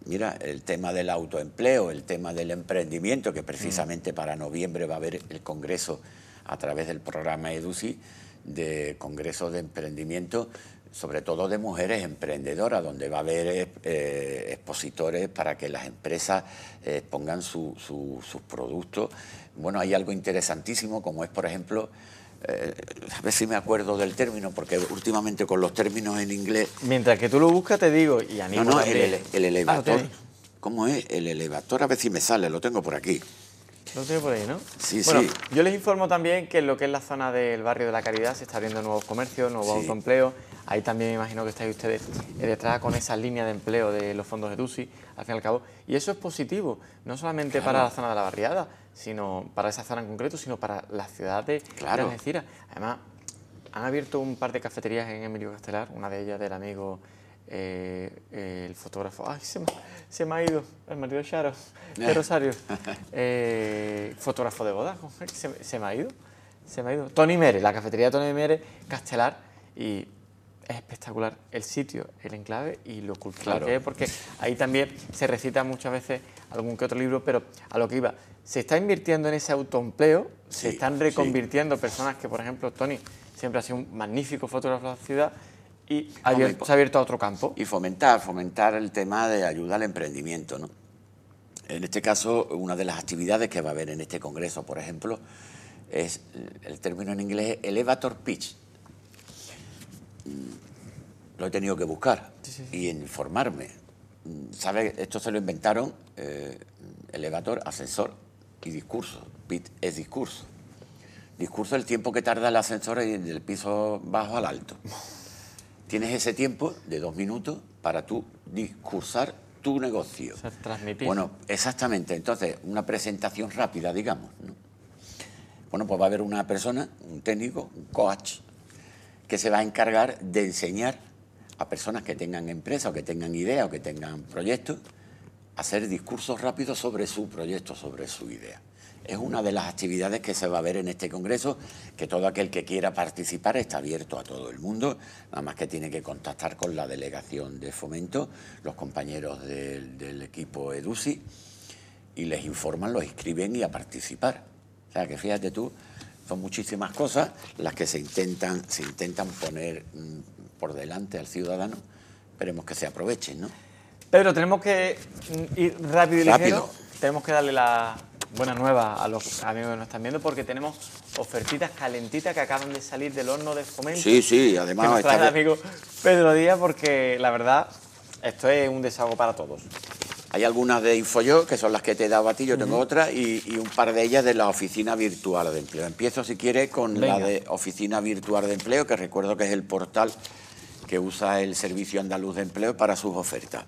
Speaker 5: Mira, el tema del autoempleo, el tema del emprendimiento, que precisamente mm. para noviembre va a haber el Congreso a través del programa EDUCI de congresos de emprendimiento, sobre todo de mujeres emprendedoras, donde va a haber eh, expositores para que las empresas eh, pongan sus productos. Bueno, hay algo interesantísimo, como es, por ejemplo, eh, a ver si me acuerdo del término, porque últimamente con los términos en inglés...
Speaker 2: Mientras que tú lo buscas, te digo, y animo
Speaker 5: No, no, el, elevator. Ah, ¿Cómo es? El elevator, a ver si me sale, lo tengo por aquí.
Speaker 2: Lo tengo por ahí, ¿no?
Speaker 5: Sí,
Speaker 2: bueno,
Speaker 5: sí.
Speaker 2: Yo les informo también que en lo que es la zona del barrio de la Caridad se está abriendo nuevos comercios, nuevos autoempleos. Ahí también me imagino que estáis ustedes detrás con esa línea de empleo de los fondos de DUSI, al fin y al cabo. Y eso es positivo, no solamente para la zona de la barriada, sino para esa zona en concreto, sino para la ciudad de claro. Además, han abierto un par de cafeterías en Emilio Castelar, una de ellas del amigo eh, el fotógrafo, ay, se me, ha ido, el marido de Charo, de Rosario, eh, fotógrafo de boda, se, me ha ido, se me ha ido. Tony Mere, la cafetería Tony Mere, Castelar, y es espectacular el sitio, el enclave y lo cultural que es, porque ahí también se recita muchas veces algún que otro libro, pero a lo que iba, se está invirtiendo en ese autoempleo, se están reconvirtiendo personas que, por ejemplo, Tony siempre ha sido un magnífico fotógrafo de la ciudad, y se ha abierto a otro campo.
Speaker 5: Y fomentar, fomentar el tema de ayuda al emprendimiento. ¿no? En este caso, una de las actividades que va a haber en este congreso, por ejemplo, es el término en inglés elevator pitch. Lo he tenido que buscar y informarme. ¿Sabe? Esto se lo inventaron eh, elevator, ascensor y discurso. Pitch es discurso. Discurso es el tiempo que tarda el ascensor del piso bajo al alto. Tienes ese tiempo de dos minutos para tú discursar tu negocio.
Speaker 2: transmitir.
Speaker 5: Bueno, exactamente. Entonces, una presentación rápida, digamos. Bueno, pues va a haber una persona, un técnico, un coach, que se va a encargar de enseñar a personas que tengan empresa o que tengan idea o que tengan proyectos a hacer discursos rápidos sobre su proyecto, sobre su idea es una de las actividades que se va a ver en este Congreso, que todo aquel que quiera participar está abierto a todo el mundo, nada más que tiene que contactar con la delegación de fomento, los compañeros del, equipo EDUSI, y les informan, los inscriben y a participar. O sea que fíjate tú, son muchísimas cosas las que se intentan, se intentan poner mm, por delante al ciudadano, esperemos que se aprovechen, ¿no?
Speaker 2: Pedro, tenemos que ir rápido y rápido. Tenemos que darle la, buena nueva a los amigos que nos están viendo porque tenemos ofertitas calentitas que acaban de salir del horno de fomento.
Speaker 5: Sí, sí, además...
Speaker 2: Que nos amigo Pedro Díaz porque la verdad esto es un desahogo para todos.
Speaker 5: Hay algunas de InfoYo, que son las que te he dado a ti, yo tengo otras, y, un par de ellas de la Oficina Virtual de Empleo. Empiezo, si quieres, con la de Oficina Virtual de Empleo, que recuerdo que es el portal que usa el Servicio Andaluz de Empleo para sus ofertas.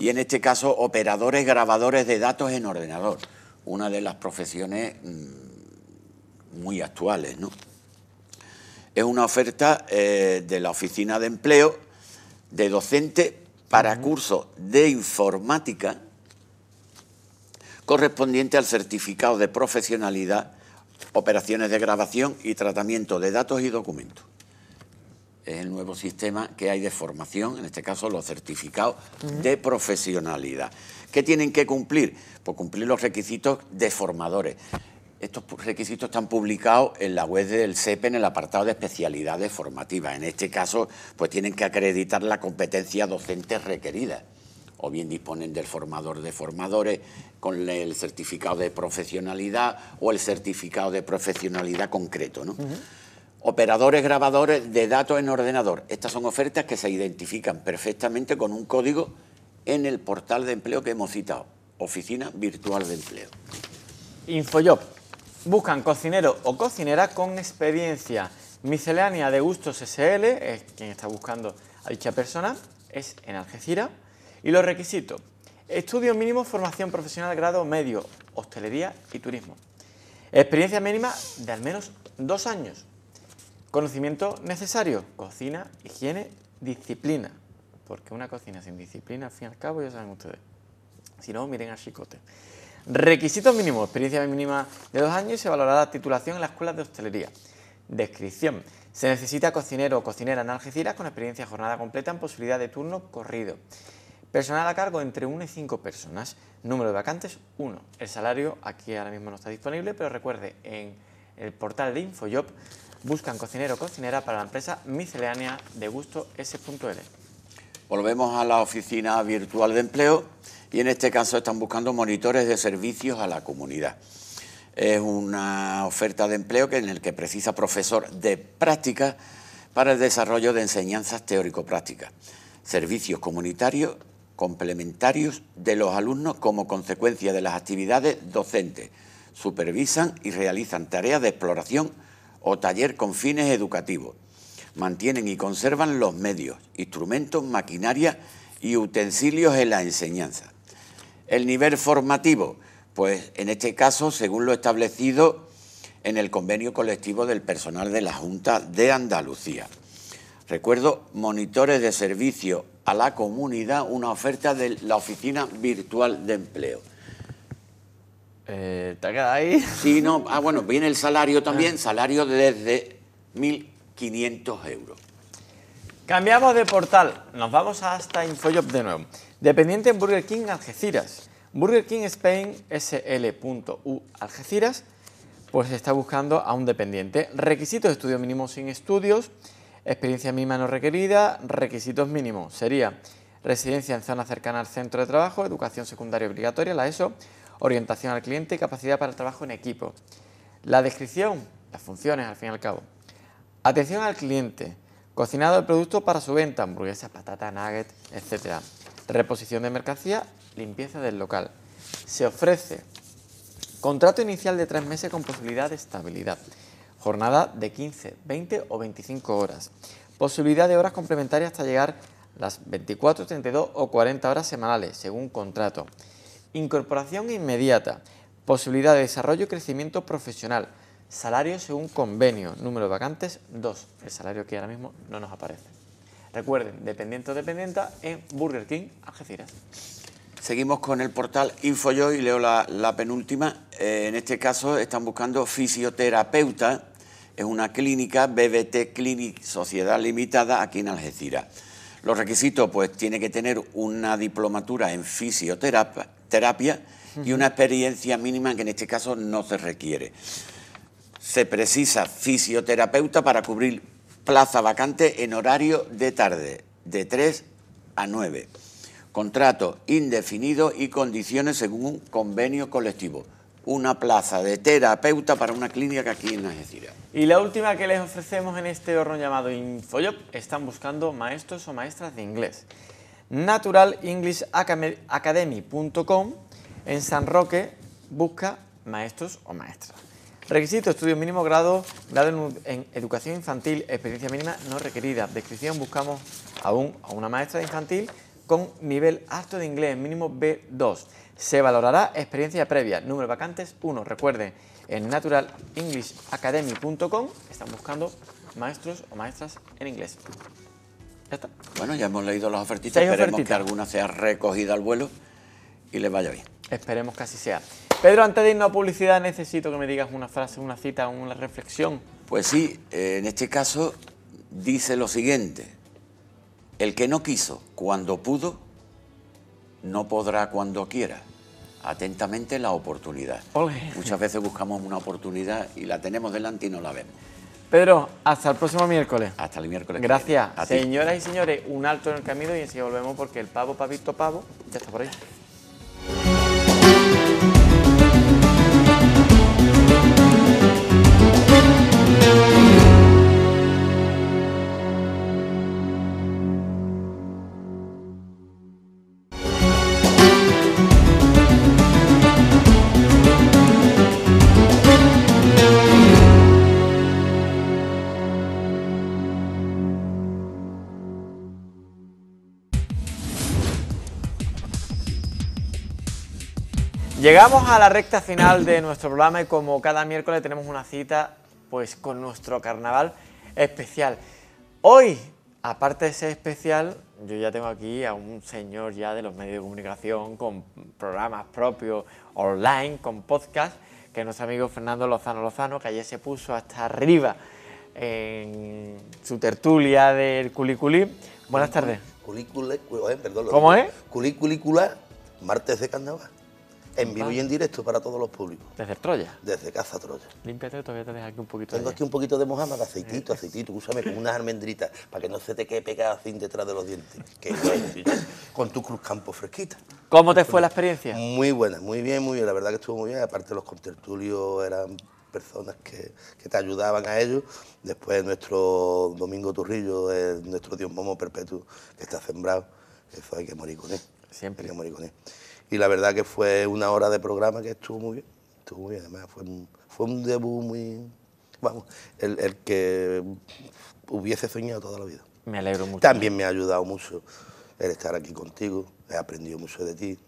Speaker 5: Y en este caso, operadores grabadores de datos en ordenador una de las profesiones mm, muy actuales. ¿no? Es una oferta eh, de la Oficina de Empleo de docente para cursos de informática correspondiente al certificado de profesionalidad, operaciones de grabación y tratamiento de datos y documentos. Es el nuevo sistema que hay de formación, en este caso los certificados de profesionalidad. ¿Qué tienen que cumplir? Pues cumplir los requisitos de formadores. estos requisitos están publicados en la web del CEPE en el apartado de especialidades formativas. En este caso, pues tienen que acreditar la competencia docente requerida o bien disponen del formador de formadores con el certificado de profesionalidad o el certificado de profesionalidad concreto. ¿no? Operadores grabadores de datos en ordenador. Estas son ofertas que se identifican perfectamente con un código en el portal de empleo que hemos citado, Oficina Virtual de Empleo.
Speaker 2: Infojob. Buscan cocinero o cocinera con experiencia miscelánea de gustos SL, es quien está buscando a dicha persona, es en Algeciras. Y los requisitos. Estudio mínimo, formación profesional, grado medio, hostelería y turismo. Experiencia mínima de al menos dos años. Conocimiento necesario, cocina, higiene, disciplina. Porque una cocina sin disciplina, al fin y al cabo, ya saben ustedes. Si no, miren al chicote. Requisitos mínimos, experiencia mínima de dos años y se valorará titulación en las escuelas de hostelería. Descripción. Se necesita cocinero o cocinera en Algeciras con experiencia jornada completa en posibilidad de turno corrido. Personal a cargo entre 1 y 5 personas. Número de vacantes 1. El salario aquí ahora mismo no está disponible, pero recuerde, en el portal de Infojob buscan cocinero o cocinera para la empresa miscelánea de gusto S.L.
Speaker 5: Volvemos a la oficina virtual de empleo y en este caso están buscando monitores de servicios a la comunidad. Es una oferta de empleo que en el que precisa profesor de práctica para el desarrollo de enseñanzas teórico-prácticas, servicios comunitarios complementarios de los alumnos como consecuencia de las actividades docentes. Supervisan y realizan tareas de exploración o taller con fines educativos. Mantienen y conservan los medios, instrumentos, maquinaria y utensilios en la enseñanza. El nivel formativo, pues en este caso, según lo establecido en el convenio colectivo del personal de la Junta de Andalucía. Recuerdo, monitores de servicio a la comunidad, una oferta de la Oficina Virtual de Empleo.
Speaker 2: Eh, ¿Te quedado ahí?
Speaker 5: Sí, no. Ah, bueno, viene el salario también, ah. salario desde 1.500 euros.
Speaker 2: Cambiamos de portal, nos vamos hasta Infojob de nuevo. Dependiente en Burger King Algeciras. Burger King Spain SL.U Algeciras, pues está buscando a un dependiente. Requisitos de estudio mínimo sin estudios, experiencia mínima no requerida, requisitos mínimos. Sería residencia en zona cercana al centro de trabajo, educación secundaria obligatoria, la ESO, orientación al cliente y capacidad para el trabajo en equipo. La descripción, las funciones al fin y al cabo. Atención al cliente, cocinado el producto para su venta, hamburguesas, patata, nugget, etc. Reposición de mercancía, limpieza del local. Se ofrece contrato inicial de tres meses con posibilidad de estabilidad. Jornada de 15, 20 o 25 horas. Posibilidad de horas complementarias hasta llegar las 24, 32 o 40 horas semanales, según contrato. Incorporación inmediata, posibilidad de desarrollo y crecimiento profesional, salario según convenio, número de vacantes 2, el salario que ahora mismo no nos aparece. Recuerden, dependiente o dependienta en Burger King, Algeciras.
Speaker 5: Seguimos con el portal InfoYo y leo la, penúltima. Eh, en este caso están buscando fisioterapeuta. Es una clínica, BBT Clinic Sociedad Limitada, aquí en Algeciras. Los requisitos, pues tiene que tener una diplomatura en fisioterapia terapia y una experiencia mínima que en este caso no se requiere. Se precisa fisioterapeuta para cubrir plaza vacante en horario de tarde, de 3 a 9. Contrato indefinido y condiciones según un convenio colectivo. Una plaza de terapeuta para una clínica aquí en Algeciras.
Speaker 2: Y la última que les ofrecemos en este horno llamado InfoJob, están buscando maestros o maestras de inglés naturalenglisacademy.com. En San Roque busca maestros o maestras. Requisito, estudio mínimo grado, grado en, educación infantil, experiencia mínima no requerida. Descripción, buscamos aún a una maestra infantil con nivel alto de inglés, mínimo B2. Se valorará experiencia previa, número de vacantes 1. Recuerden, en naturalenglisacademy.com están buscando maestros o maestras en inglés.
Speaker 5: Bueno, ya hemos leído las ofertitas, esperemos que alguna sea recogida al vuelo y les vaya bien.
Speaker 2: Esperemos que así sea. Pedro, antes de irnos a publicidad, necesito que me digas una frase, una cita, una reflexión.
Speaker 5: Pues sí, eh, en este caso dice lo siguiente. El que no quiso cuando pudo, no podrá cuando quiera. atentamente la oportunidad. Muchas veces buscamos una oportunidad y la tenemos delante y no la vemos.
Speaker 2: Pedro, hasta el próximo miércoles.
Speaker 5: Hasta el miércoles.
Speaker 2: Gracias. Señoras y señores, un alto en el camino y enseguida volvemos porque el pavo, pavito, pavo, ya está por ahí. Llegamos a la recta final de nuestro programa y como cada miércoles tenemos una cita pues con nuestro carnaval especial. Hoy, aparte de ser especial, yo ya tengo aquí a un señor ya de los medios de comunicación con programas propios online, con podcast, que es nuestro amigo Fernando Lozano Lozano, que ayer se puso hasta arriba en su tertulia del Culiculí. Buenas tardes.
Speaker 6: Culicule, perdón,
Speaker 2: ¿Cómo es?
Speaker 6: Culiculicula, martes de carnaval. En vivo y en directo para todos los públicos.
Speaker 2: ¿Desde Troya?
Speaker 6: Desde Caza Troya.
Speaker 2: Límpiate, todavía te dejas aquí un poquito
Speaker 6: Tengo aquí un poquito de mojama, de aceitito, aceitito, úsame con unas almendritas para que no se te quede pegado así detrás de los dientes. Que bueno, con tu cruz campo fresquita.
Speaker 2: ¿Cómo te fue la experiencia?
Speaker 6: Muy buena, muy bien, muy bien. La verdad que estuvo muy bien. Aparte los contertulios eran personas que, que te ayudaban a ellos. Después nuestro Domingo Turrillo, nuestro Dios Momo Perpetuo, que está sembrado. Eso hay que morir con él.
Speaker 2: Siempre.
Speaker 6: Hay que morir con él y la verdad que fue una hora de programa que estuvo muy bien, estuvo muy bien, además fue un, fue un debut muy, vamos, el, el, que hubiese soñado toda la vida.
Speaker 2: Me alegro mucho.
Speaker 6: También me ha ayudado mucho el estar aquí contigo, he aprendido mucho de ti.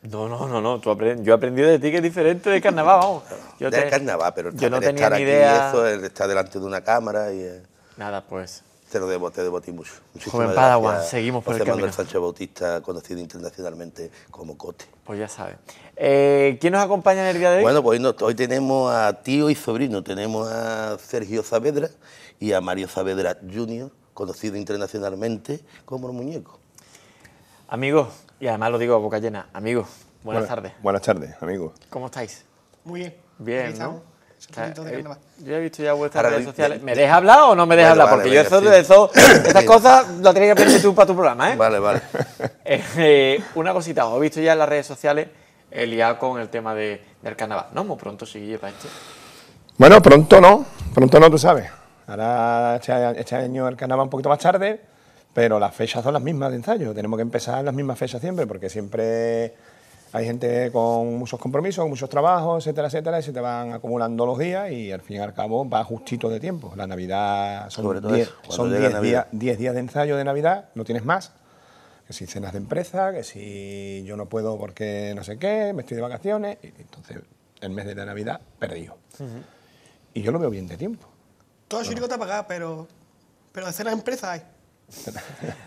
Speaker 2: No, no, no, no. Tú aprend... yo he aprendido de ti que es diferente de carnaval, vamos.
Speaker 6: Yo de te... carnaval, pero
Speaker 2: yo no
Speaker 6: el
Speaker 2: tenía
Speaker 6: estar
Speaker 2: ni
Speaker 6: aquí
Speaker 2: idea.
Speaker 6: eso, el estar delante de una cámara y... eh,
Speaker 2: Nada, pues.
Speaker 6: Te lo debo, te debo a ti mucho.
Speaker 2: Joven Padawan, seguimos por
Speaker 6: José
Speaker 2: el
Speaker 6: Manuel
Speaker 2: camino.
Speaker 6: Sánchez Bautista, conocido internacionalmente como Cote.
Speaker 2: Pues ya sabes. Eh, ¿Quién nos acompaña en el día de hoy?
Speaker 6: Bueno, pues hoy, no- hoy tenemos a tío y sobrino. Tenemos a Sergio Saavedra y a Mario Saavedra Jr., conocido internacionalmente como el muñeco.
Speaker 2: Amigos, y además lo digo a boca llena, amigos, buenas
Speaker 7: Buenas-
Speaker 2: tardes.
Speaker 7: Buenas tardes, amigos.
Speaker 2: ¿Cómo estáis?
Speaker 8: Muy bien.
Speaker 2: Bien, ¿no?
Speaker 8: De
Speaker 2: Eh, yo he visto ya vuestras
Speaker 6: Ahora,
Speaker 2: redes
Speaker 6: de-
Speaker 2: sociales. ¿Me dejas hablar o no me dejas
Speaker 6: Vale,
Speaker 2: hablar?
Speaker 6: vale,
Speaker 2: Porque yo eso,
Speaker 6: sí.
Speaker 2: de eso, estas cosas las tienes que aprender tú para tu programa, ¿eh?
Speaker 6: Vale, vale.
Speaker 2: Eh, eh, una cosita, os he visto ya en las redes sociales el liado con el tema de- del carnaval. No, muy pronto sí para esto.
Speaker 7: Bueno, pronto no, pronto no, tú sabes. Ahora este, este año el carnaval un poquito más tarde, pero las fechas son las mismas de ensayo. Tenemos que empezar las mismas fechas siempre, porque siempre hay gente con muchos compromisos, con muchos trabajos, etcétera, etcétera, y se te van acumulando los días y al fin y al cabo va justito de tiempo. La Navidad
Speaker 6: Sobre
Speaker 7: son
Speaker 6: todo
Speaker 7: 10
Speaker 6: eso, cuando
Speaker 7: son
Speaker 6: llega
Speaker 7: 10
Speaker 6: Navidad.
Speaker 7: días, 10 días de ensayo de Navidad, no tienes más. Que si cenas de empresa, que si yo no puedo porque no sé qué, me estoy de vacaciones. Y entonces, el mes de la Navidad, perdido. Y yo lo veo bien de tiempo.
Speaker 8: Todo el chirico está pagado, pero, pero de hacer las empresas hay.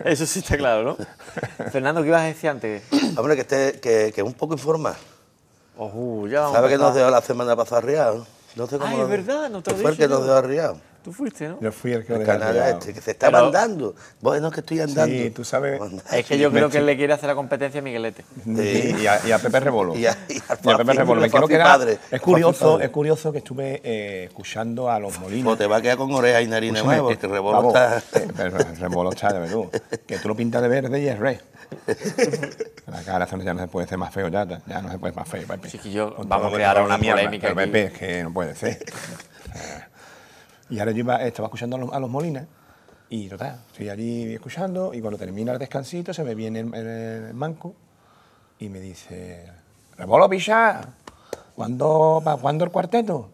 Speaker 2: Eso sí está claro, ¿no? Fernando, ¿qué ibas a decir antes?
Speaker 6: Hombre, que esté que, que un poco informal.
Speaker 2: Ojo, ya vamos
Speaker 6: ¿Sabe que nos dejó la semana pasada arriado? No sé cómo
Speaker 2: Ay,
Speaker 6: lo-
Speaker 2: es verdad, no te lo
Speaker 6: que Fue el
Speaker 2: dije
Speaker 6: que nos dejó arriado.
Speaker 2: Tú fuiste, ¿no?
Speaker 7: Yo fui el que lo
Speaker 6: El
Speaker 7: arreglado.
Speaker 6: este, que se estaba
Speaker 2: Pero-
Speaker 6: andando. Bueno, que estoy andando.
Speaker 7: Sí, tú sabes.
Speaker 2: Es que yo creo que él le quiere hacer la competencia a Miguelete.
Speaker 7: Y, y a, y a Pepe Rebolo.
Speaker 6: Y a- y al
Speaker 7: Y a Pepe Rebolo. Me quiero quedar-
Speaker 6: padre,
Speaker 7: es curioso,
Speaker 6: padre.
Speaker 7: es curioso que estuve eh, escuchando a los Molinos.
Speaker 6: Pues te va a quedar con orejas y
Speaker 7: Escúchame,
Speaker 6: nuevas,
Speaker 7: eh,
Speaker 6: porque Rebolo
Speaker 7: vamos,
Speaker 6: está...
Speaker 7: eh, pero el Rebolo está de verdad. Que tú lo pintas de verde y es rey. La cara ya no se puede hacer más feo, ya, ya no se puede más feo, Pepe.
Speaker 2: Chiquillo,
Speaker 7: Con
Speaker 2: vamos
Speaker 7: todo
Speaker 2: a crear una polémica
Speaker 7: Pero
Speaker 2: aquí.
Speaker 7: Pepe, es que no puede ser. Y ahora yo estaba escuchando a los, a los Molinas y total, estoy allí escuchando y cuando termina el descansito se me viene el, manco y me dice, Rebolo Picha, ¿cuándo, ¿para cuándo el cuarteto?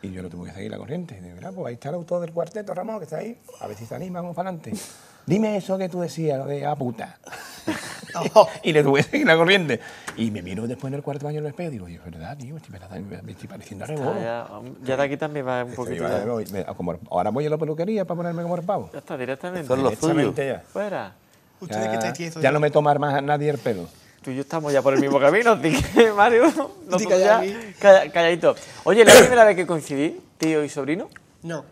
Speaker 7: Y yo no tuve que seguir la corriente. Mira, pues ahí está el autor del cuarteto, Ramón, que está ahí. A ver si se anima, vamos para adelante. Dime eso que tú decías, lo de a puta. y le tuve que seguir la corriente. Y me miro después en el cuarto baño en el espejo y digo, "Oye, es verdad, tío, estoy, me, me estoy pareciendo a Rebolo.
Speaker 2: Ah, ya, ya de aquí también va un poquito.
Speaker 7: me- como- ahora voy a la peluquería para ponerme como el pavo.
Speaker 2: Ya está, directamente.
Speaker 6: Eso es lo suyo.
Speaker 7: Directamente ya.
Speaker 2: Fuera.
Speaker 8: Ustedes que
Speaker 7: Ya,
Speaker 8: estáis tiesos.
Speaker 7: ya no me toma más nadie el pelo.
Speaker 2: Tú y yo estamos ya por el mismo camino, así que, Mario, nosotros ya
Speaker 8: callado.
Speaker 2: calla- calladito. Oye, ¿la primera vez que coincidí, tío y sobrino?
Speaker 8: No.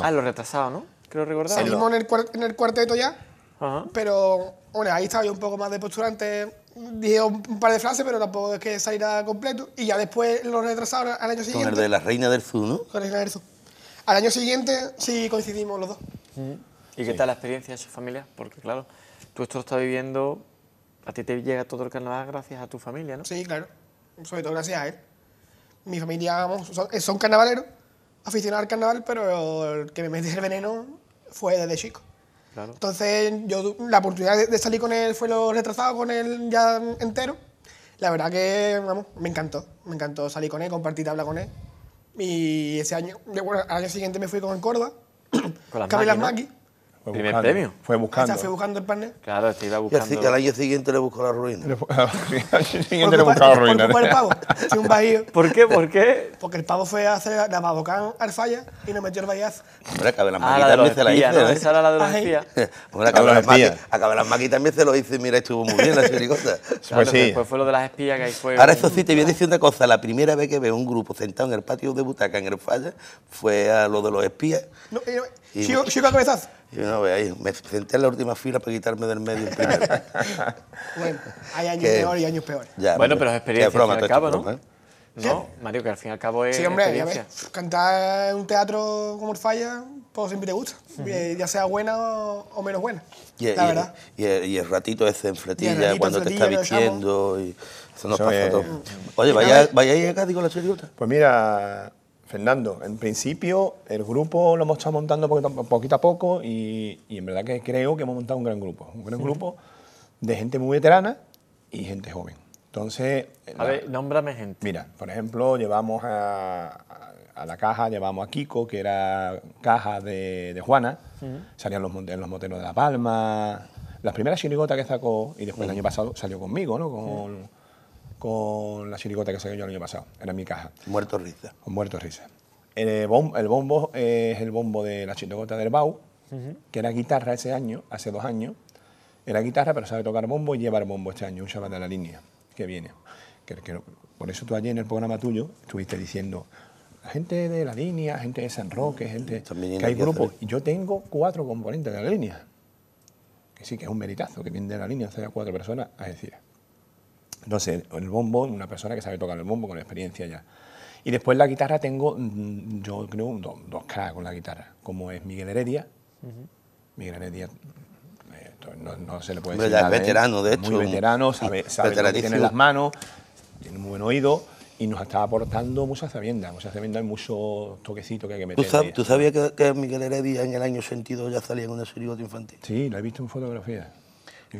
Speaker 2: Ah, lo retrasado, ¿no? Creo recordar.
Speaker 8: Salimos en el, en el cuarteto ya,
Speaker 2: Ajá.
Speaker 8: pero bueno, ahí estaba yo un poco más de posturante dije un par de frases, pero tampoco es que saliera completo. Y ya después lo retrasaron al año
Speaker 6: Con
Speaker 8: siguiente.
Speaker 6: el de la Reina del Sur, ¿no?
Speaker 8: Con el de Erzo. Al año siguiente sí coincidimos los dos.
Speaker 2: ¿Y qué tal la experiencia de su familia? Porque claro, tú esto lo estás viviendo, a ti te llega todo el carnaval gracias a tu familia, ¿no?
Speaker 8: Sí, claro. Sobre todo gracias a él. Mi familia, vamos, son, son carnavaleros, aficionados al carnaval, pero el que me metió el veneno fue desde chico.
Speaker 2: Claro.
Speaker 8: Entonces, yo la oportunidad de, de salir con él fue lo retrasado con él ya entero. La verdad que, vamos, me encantó. Me encantó salir con él, compartir tabla con él. Y ese año, bueno, al año siguiente me fui con el Córdoba,
Speaker 2: Con las.
Speaker 8: Maki.
Speaker 7: Fue
Speaker 2: Primer
Speaker 7: buscando,
Speaker 2: premio.
Speaker 7: Fue
Speaker 8: Esa
Speaker 7: buscando.
Speaker 8: fui buscando el partner.
Speaker 2: Claro, iba
Speaker 6: Y
Speaker 2: buscando.
Speaker 6: así que al año siguiente le buscó la ruina.
Speaker 7: Al siguiente
Speaker 8: Por
Speaker 7: le buscaba
Speaker 8: por
Speaker 7: ruina.
Speaker 8: culpa del pavo. Sí, un bajío.
Speaker 2: ¿Por qué? ¿Por qué?
Speaker 8: Porque el pavo fue a hacer la babocán al falla y nos metió el vallazo.
Speaker 6: Hombre, a Cabelas
Speaker 2: Ah, la
Speaker 6: se la hice,
Speaker 2: ¿no?
Speaker 6: ¿eh?
Speaker 2: Esa era la de los
Speaker 8: Ay.
Speaker 2: espías.
Speaker 6: Hombre, a
Speaker 7: A
Speaker 6: Cabelas
Speaker 7: los
Speaker 6: Maki,
Speaker 7: espías.
Speaker 6: a Cabelas Maki también se lo hice, mira, estuvo muy bien la chirigota.
Speaker 2: Claro,
Speaker 7: Pues sí.
Speaker 2: Después fue lo de las espías que ahí fue.
Speaker 6: Ahora eso sí, te voy a decir una cosa, la primera vez que veo un grupo sentado en el patio de butaca en el falla fue a lo de los espías.
Speaker 8: No, y-
Speaker 6: Y-
Speaker 8: chico, chico a cabezazo.
Speaker 6: Y no, ahí, me senté en la última fila para quitarme del medio el primero.
Speaker 8: Bueno, hay años peores y años peores.
Speaker 6: Ya,
Speaker 2: Bueno, pero es experiencia,
Speaker 6: broma,
Speaker 2: al fin y al
Speaker 6: todo esto
Speaker 2: cabo,
Speaker 6: es
Speaker 2: ¿no?
Speaker 6: broma, ¿eh?
Speaker 2: No, Mario, que al fin y al cabo es
Speaker 8: Sí, hombre, ves, cantar en un teatro como el Falla, pues siempre te gusta, eh, ya sea buena o, o menos buena,
Speaker 6: Y,
Speaker 8: la
Speaker 6: y-
Speaker 8: verdad.
Speaker 6: y el, y el ratito ese en fletilla,
Speaker 8: ratito
Speaker 6: cuando
Speaker 8: en
Speaker 6: te está
Speaker 8: fletilla,
Speaker 6: vistiendo, y eso nos
Speaker 7: Eso
Speaker 6: pasa a
Speaker 7: es-
Speaker 6: todos. Oye, ¿vaya, vaya a ir acá, digo, la chirigota?
Speaker 7: Pues mira, Fernando, en principio el grupo lo hemos estado montando poquito, a poco y, y en verdad que creo que hemos montado un gran grupo. Un gran grupo de gente muy veterana y gente joven. Entonces,
Speaker 2: A
Speaker 7: la-
Speaker 2: ver, nómbrame gente.
Speaker 7: mira, por ejemplo, llevamos a, a- a la caja, llevamos a Kiko, que era caja de, de Juana, salían los, monte- los moteros de La Palma, las primeras chirigotas que sacó, y después el año pasado salió conmigo, ¿no? Con, con la chirigota que saqué yo el año pasado, era mi caja
Speaker 6: Muerto risa.
Speaker 7: con muerto risa. El, bom- el bombo es el bombo de la chirigota del Bau, que era guitarra ese año, hace dos años. Era guitarra, pero sabe tocar bombo y lleva el bombo este año, un chaval de la línea que viene. Que- que- por eso tú ayer en el programa tuyo estuviste diciendo, la gente de la línea, gente de San Roque, gente que hay grupos. Y yo tengo cuatro componentes de la línea. Que sí, que es un meritazo, que viene de la línea, hace a cuatro personas a decir. Entonces, el bombo, una persona que sabe tocar el bombo con experiencia ya. Y después la guitarra tengo, mm, yo creo, un do- dos cracks con la guitarra, como es Miguel Heredia. Miguel Heredia, eh, no, no se le puede
Speaker 6: Hombre,
Speaker 7: decir
Speaker 6: ya es
Speaker 7: de él.
Speaker 6: veterano, de
Speaker 7: Muy
Speaker 6: hecho,
Speaker 7: veterano, sabe, sabe lo que tiene en las manos, tiene muy buen oído y nos está aportando mucha sabienda, mucha sabienda y mucho toquecito que hay que
Speaker 6: ¿Tú,
Speaker 7: meter.
Speaker 6: sab- tú sabías que, que Miguel Heredia en el año 82 ya salía en una chirigota infantil?
Speaker 7: Sí, lo he visto en fotografía.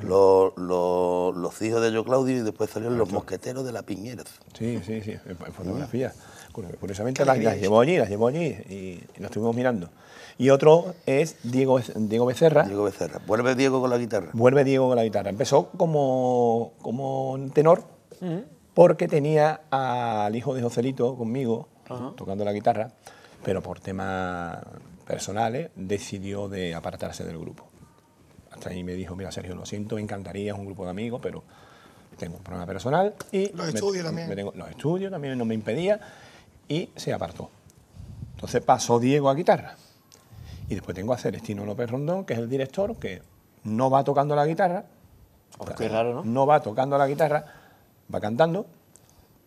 Speaker 6: Los, los, los hijos de Yo Claudio y después salieron los mosqueteros de la Piñera.
Speaker 7: Sí, sí, sí, en, en fotografía. Cu- Curiosamente las, las llevó allí, las llevó allí y, y lo estuvimos mirando. Y otro es Diego, Diego Becerra.
Speaker 6: Diego Becerra. Vuelve Diego con la guitarra.
Speaker 7: Vuelve Diego con la guitarra. Empezó como, como tenor porque tenía al hijo de Joselito conmigo tocando la guitarra, pero por temas personales decidió de apartarse del grupo. Hasta ahí me dijo, mira Sergio, lo siento, me encantaría, es un grupo de amigos, pero tengo un problema personal y
Speaker 8: Los
Speaker 7: me-
Speaker 8: estudios también.
Speaker 7: me tengo- los estudios también no me impedía y se apartó. Entonces pasó Diego a guitarra. Y después tengo a Celestino López Rondón, que es el director, que no va tocando la guitarra.
Speaker 2: Oh, qué raro, ¿no?
Speaker 7: No va tocando la guitarra, va cantando,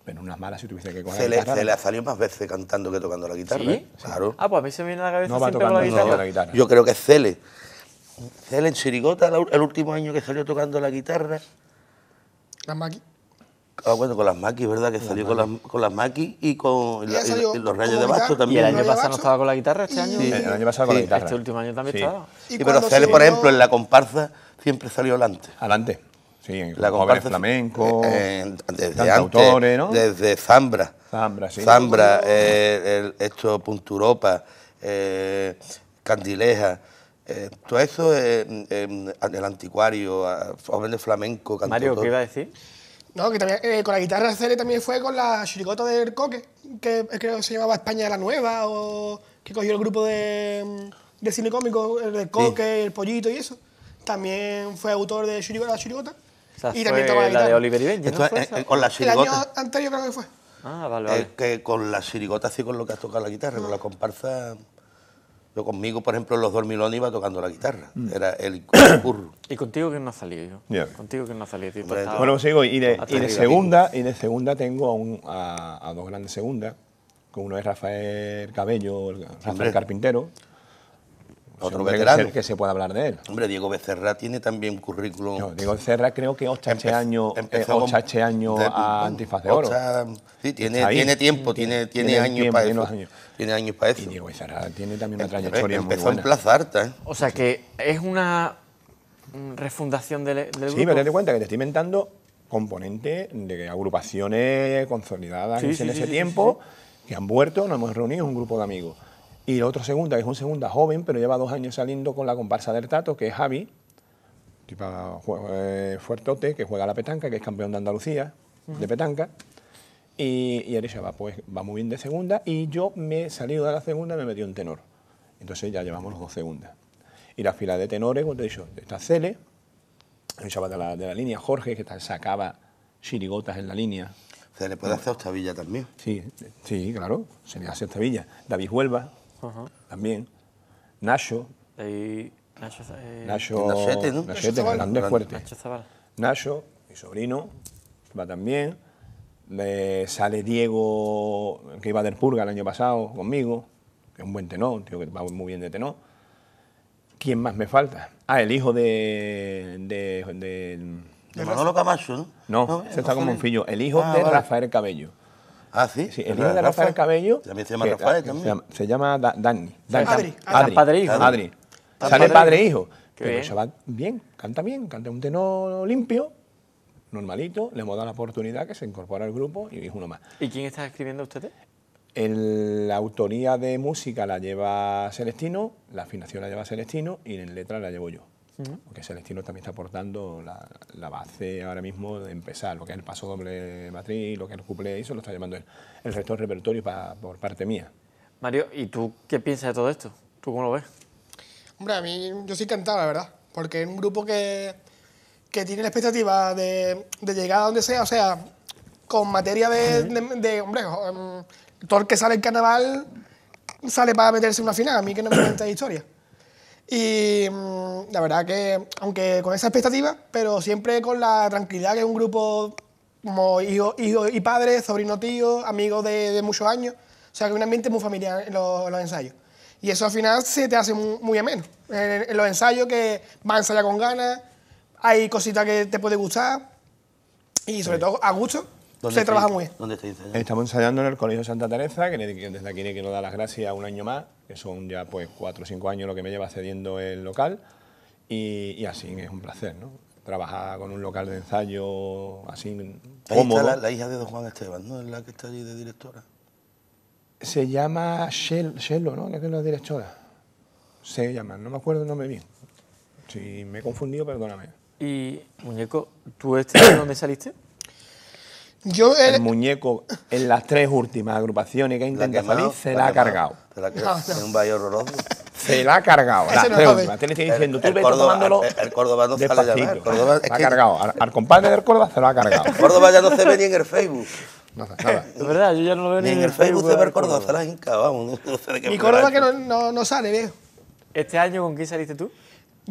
Speaker 7: pero unas malas si tuviese que coger
Speaker 6: Se
Speaker 7: la
Speaker 6: le,
Speaker 7: guitarra.
Speaker 6: se le ha salido más veces cantando que tocando la guitarra.
Speaker 2: ¿Sí?
Speaker 6: ¿eh? Claro.
Speaker 2: Ah, pues a mí se me viene a la cabeza
Speaker 7: No va
Speaker 2: con la
Speaker 7: tocando,
Speaker 2: guitarra.
Speaker 7: no, la guitarra.
Speaker 6: Yo creo que es Cele. Cele en Chirigota, el último año que salió tocando la guitarra.
Speaker 8: Las Maki.
Speaker 6: Ah, bueno, con las maquis, ¿verdad? Que salió con las, con las maquis y con
Speaker 8: Ella
Speaker 6: la- y-
Speaker 8: salió
Speaker 6: y los rayos de basto
Speaker 8: guitarra.
Speaker 2: ¿Y
Speaker 6: también.
Speaker 2: el año pasado no estaba con la guitarra este año?
Speaker 7: Sí, el año pasado con la guitarra.
Speaker 2: Este último año también
Speaker 6: Sí.
Speaker 2: estaba.
Speaker 8: Y
Speaker 6: Sí, pero Cele, por ejemplo, en la comparsa siempre salió delante.
Speaker 7: Adelante. Sí, en
Speaker 6: La comparsa
Speaker 7: flamenco,
Speaker 6: eh, eh, desde antes,
Speaker 7: ¿no?
Speaker 6: desde Zambra.
Speaker 7: Zambra, sí.
Speaker 6: Zambra, eh, el- esto, Punturopa, eh, Candileja. Eh, todo eso, eh, eh, el anticuario, ah, jóvenes flamenco,
Speaker 2: Mario,
Speaker 6: cantautor.
Speaker 2: ¿qué iba a decir?
Speaker 8: No, que también eh, con la guitarra Cele también fue con la chirigota del Coque, que creo que se llamaba España la Nueva, o que cogió el grupo de, de cine cómico, el del Coque, el Pollito y eso. También fue autor de chirigota, la chirigota.
Speaker 2: Esa
Speaker 8: y
Speaker 2: fue
Speaker 8: también toca la
Speaker 2: la de
Speaker 8: guitarra.
Speaker 2: Oliver y Benji,
Speaker 6: Esto
Speaker 2: ¿no? fue
Speaker 6: eh,
Speaker 2: esa?
Speaker 6: eh, con la
Speaker 8: El año
Speaker 6: chirigota.
Speaker 8: anterior creo que fue.
Speaker 2: Ah, vale,
Speaker 6: eh,
Speaker 2: vale.
Speaker 6: que con la chirigota, así con lo que has tocado la guitarra, con la comparsa. Yo conmigo, por ejemplo, en los dormilones iba tocando la guitarra. Era el, el curro.
Speaker 2: ¿Y contigo quién no ha salido?
Speaker 7: Ya.
Speaker 2: Contigo quién no ha salido, tío.
Speaker 6: Hombre,
Speaker 2: Estaba-
Speaker 7: Bueno, pues sigo, y de, y segunda, y de segunda tengo a, un- a- a dos grandes segundas, con uno es Rafael Cabello, el- Rafael
Speaker 6: Hombre.
Speaker 7: Carpintero.
Speaker 6: Otro
Speaker 7: Hombre, que
Speaker 6: veterano.
Speaker 7: se, que se puede hablar de él.
Speaker 6: Hombre, Diego Becerra tiene también un currículum.
Speaker 7: No, Diego Cerra creo que ocha este año, eh,
Speaker 6: empezó
Speaker 7: ocha
Speaker 6: con-
Speaker 7: este año
Speaker 6: de-
Speaker 7: a Antifaz de Oro.
Speaker 6: Ocha, sí, tiene, tiene tiempo, tiene, tiene,
Speaker 7: Tiene
Speaker 6: años para
Speaker 7: tiene
Speaker 6: eso.
Speaker 7: años.
Speaker 6: Tiene años para eso.
Speaker 7: Y Diego Cerra tiene también una trayectoria muy
Speaker 6: Empezó
Speaker 7: buena.
Speaker 6: en Plaza ¿eh?
Speaker 2: O sea que es una refundación del, del grupo.
Speaker 7: Sí, pero ten en cuenta que te estoy inventando componentes de agrupaciones consolidadas
Speaker 2: Sí,
Speaker 7: en
Speaker 2: sí,
Speaker 7: ese
Speaker 2: sí, sí,
Speaker 7: tiempo, que han vuelto, nos hemos reunido, un grupo de amigos. Y el otro segunda, que es un segunda joven, pero lleva dos años saliendo con la comparsa del Tato, que es Javi, tipo eh, fuertote, que juega a la petanca, que es campeón de Andalucía de petanca. Y, y Elisha va, pues, va muy bien de segunda, y yo me he salido de la segunda y me metido en tenor. Entonces ya llevamos los dos segundas. Y la fila de tenores, como te he dicho, está Cele, el chaval de la, de la línea, Jorge, que sacaba chirigotas en la línea.
Speaker 6: Se le puede hacer Octavilla también.
Speaker 7: Sí, sí, claro, se le hace Sevilla. David Huelva, También. Nacho,
Speaker 2: Ahí, Nacho, eh,
Speaker 7: Nacho,
Speaker 6: Nachete, ¿no?
Speaker 7: Grande, fuerte.
Speaker 2: Nacho.
Speaker 7: Nacho, mi sobrino, va también. Le sale Diego, que iba del Purga el año pasado conmigo, que es un buen tenor, un tío que va muy bien de tenor. ¿Quién más me falta? Ah, el hijo de. de, de-
Speaker 6: De Manolo Camacho, ¿no?
Speaker 7: no, se está con
Speaker 6: Rafael.
Speaker 7: Monfillo. El hijo
Speaker 6: Ah,
Speaker 7: de
Speaker 6: vale.
Speaker 7: Rafael Cabello.
Speaker 6: Ah, sí.
Speaker 7: Sí, el hijo de Rafael Cabello.
Speaker 6: También se llama
Speaker 7: que-
Speaker 6: Rafael también.
Speaker 7: Se llama, se llama Da- Dani. Dani.
Speaker 8: Adri,
Speaker 2: Adri. Padre e hijo.
Speaker 7: Adri. Sale
Speaker 2: padre e
Speaker 7: e
Speaker 2: hijo.
Speaker 7: Pero
Speaker 2: bien.
Speaker 7: se va bien, canta bien, canta un tenor limpio, normalito. Le hemos dado la oportunidad que se incorpora al grupo y es uno más.
Speaker 2: ¿Y quién está escribiendo ustedes?
Speaker 7: El- la autoría de música la lleva Celestino, la afinación la lleva Celestino y en letra la llevo yo. Porque Celestino también está aportando la, la base ahora mismo de empezar, lo que es el paso doble matriz, lo que es el couplé, eso lo está llevando él. El resto del repertorio pa- por parte mía.
Speaker 2: Mario, ¿y tú qué piensas de todo esto? ¿Tú cómo lo ves?
Speaker 8: Hombre, a mí yo soy encantado, la verdad. Porque es un grupo que, que tiene la expectativa de, de llegar a donde sea. O sea, con materia de, de, de- hombre, em, todo el que sale en carnaval sale para meterse en una final. A mí que no me cuenta historia. Y mm, la verdad que, aunque con esa expectativa, pero siempre con la tranquilidad que es un grupo como hijo, hijo y padre, sobrino tío, amigos de, de muchos años. O sea, que un ambiente muy familiar en los, en los ensayos. Y eso al final se te hace muy, muy ameno. En, en los ensayos que vas a ensayar con ganas, hay cositas que te puede gustar y sobre todo a gusto se trabaja muy bien.
Speaker 6: ¿Dónde estáis ensayando?
Speaker 7: Estamos ensayando en el Colegio Santa Teresa, que desde aquí le quiero dar las gracias un año más, que son ya pues cuatro o cinco años lo que me lleva cediendo el local, y, y así es un placer, ¿no? Trabajar con un local de ensayo así
Speaker 6: Ahí
Speaker 7: cómodo.
Speaker 6: está la, la hija de don Juan Esteban, ¿no? Es la que está allí de directora.
Speaker 7: Se llama Shello, ¿no? ¿Qué es la directora? Se llama, no me acuerdo el nombre bien. Si me he confundido, perdóname.
Speaker 2: Y, muñeco, ¿tú este año dónde saliste?
Speaker 8: Yo,
Speaker 7: El muñeco en las tres últimas agrupaciones que
Speaker 6: La
Speaker 7: intenta
Speaker 6: quemado,
Speaker 7: salir se la ha cargado.
Speaker 6: Se la ha quemado. Es un valle horroroso.
Speaker 7: Se la ha cargado. Las
Speaker 8: no
Speaker 7: tres últimas. Le estoy
Speaker 6: El-
Speaker 7: diciendo, tú
Speaker 6: el
Speaker 7: vete
Speaker 6: Córdoba-
Speaker 7: tomándolo
Speaker 6: el- el Córdoba no sale ya. El Córdoba es
Speaker 7: Se la ha
Speaker 6: que-
Speaker 7: cargado. Al, al compadre del Córdoba se lo ha cargado.
Speaker 6: Córdoba ya no se ve ni en el Facebook.
Speaker 7: Nada, nada.
Speaker 2: Es verdad, yo ya no lo veo
Speaker 6: Ni
Speaker 2: ni
Speaker 6: en el Facebook se ve el Córdoba, se la hinca, vamos. No, no sé de qué
Speaker 8: mi
Speaker 6: fuera
Speaker 8: Córdoba que no, no, no sale, viejo.
Speaker 2: ¿Este año con quién saliste tú?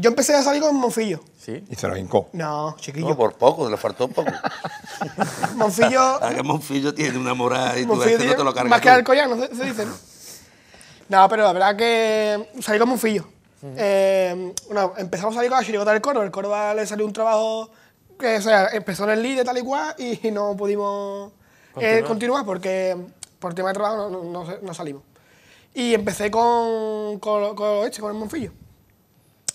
Speaker 8: Yo empecé a salir con Monfillo.
Speaker 2: Sí.
Speaker 7: Y se lo hincó.
Speaker 8: No, chiquillo.
Speaker 6: No, por poco, le faltó poco.
Speaker 8: Monfillo,
Speaker 6: Ahora que Monfillo tiene una morada y tú ves que no te lo cargas
Speaker 8: más que. Alcoyano, se, se dice, ¿no? No, pero la verdad que salí con Monfillo. Eh, bueno, empezamos a salir con la chirigota del coro. El coro le salió un trabajo que, o sea, empezó en el líder tal y cual y no pudimos eh,
Speaker 2: Continuar.
Speaker 8: porque por tema de trabajo no, no- no se- no salimos. Y empecé con, con, con este, con el Monfillo.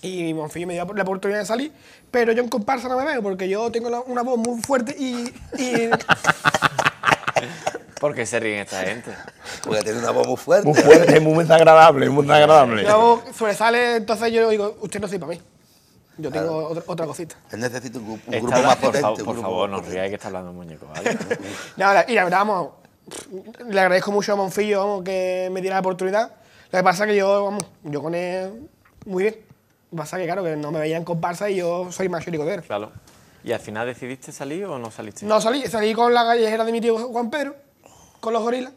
Speaker 8: Y Monfillo me dio la oportunidad de salir, pero yo en comparsa no me veo porque yo tengo la- una voz muy fuerte y, y
Speaker 2: ¿Por qué se ríen esta gente?
Speaker 6: Porque tiene una voz muy fuerte.
Speaker 7: Muy fuerte, muy desagradable, muy desagradable.
Speaker 8: La voz sobresale, entonces yo digo, usted no soy para mí. Yo tengo otra, otra cosita.
Speaker 6: Él necesita un, grupo- un más
Speaker 2: por,
Speaker 6: potente.
Speaker 2: por
Speaker 6: grupo
Speaker 2: favor, no riáis que está hablando un muñeco, ¿vale?
Speaker 8: No, la- y la verdad, vamos, le agradezco mucho a Monfillo vamos, que me diera la oportunidad. Lo que pasa es que yo, vamos, yo con él muy bien. Pasa que, claro, que no me veían comparsa y yo soy más chiricotero.
Speaker 2: claro. ¿Y al final decidiste salir o no saliste?
Speaker 8: No salí, salí con la callejera de mi tío Juan Pedro, con los gorilas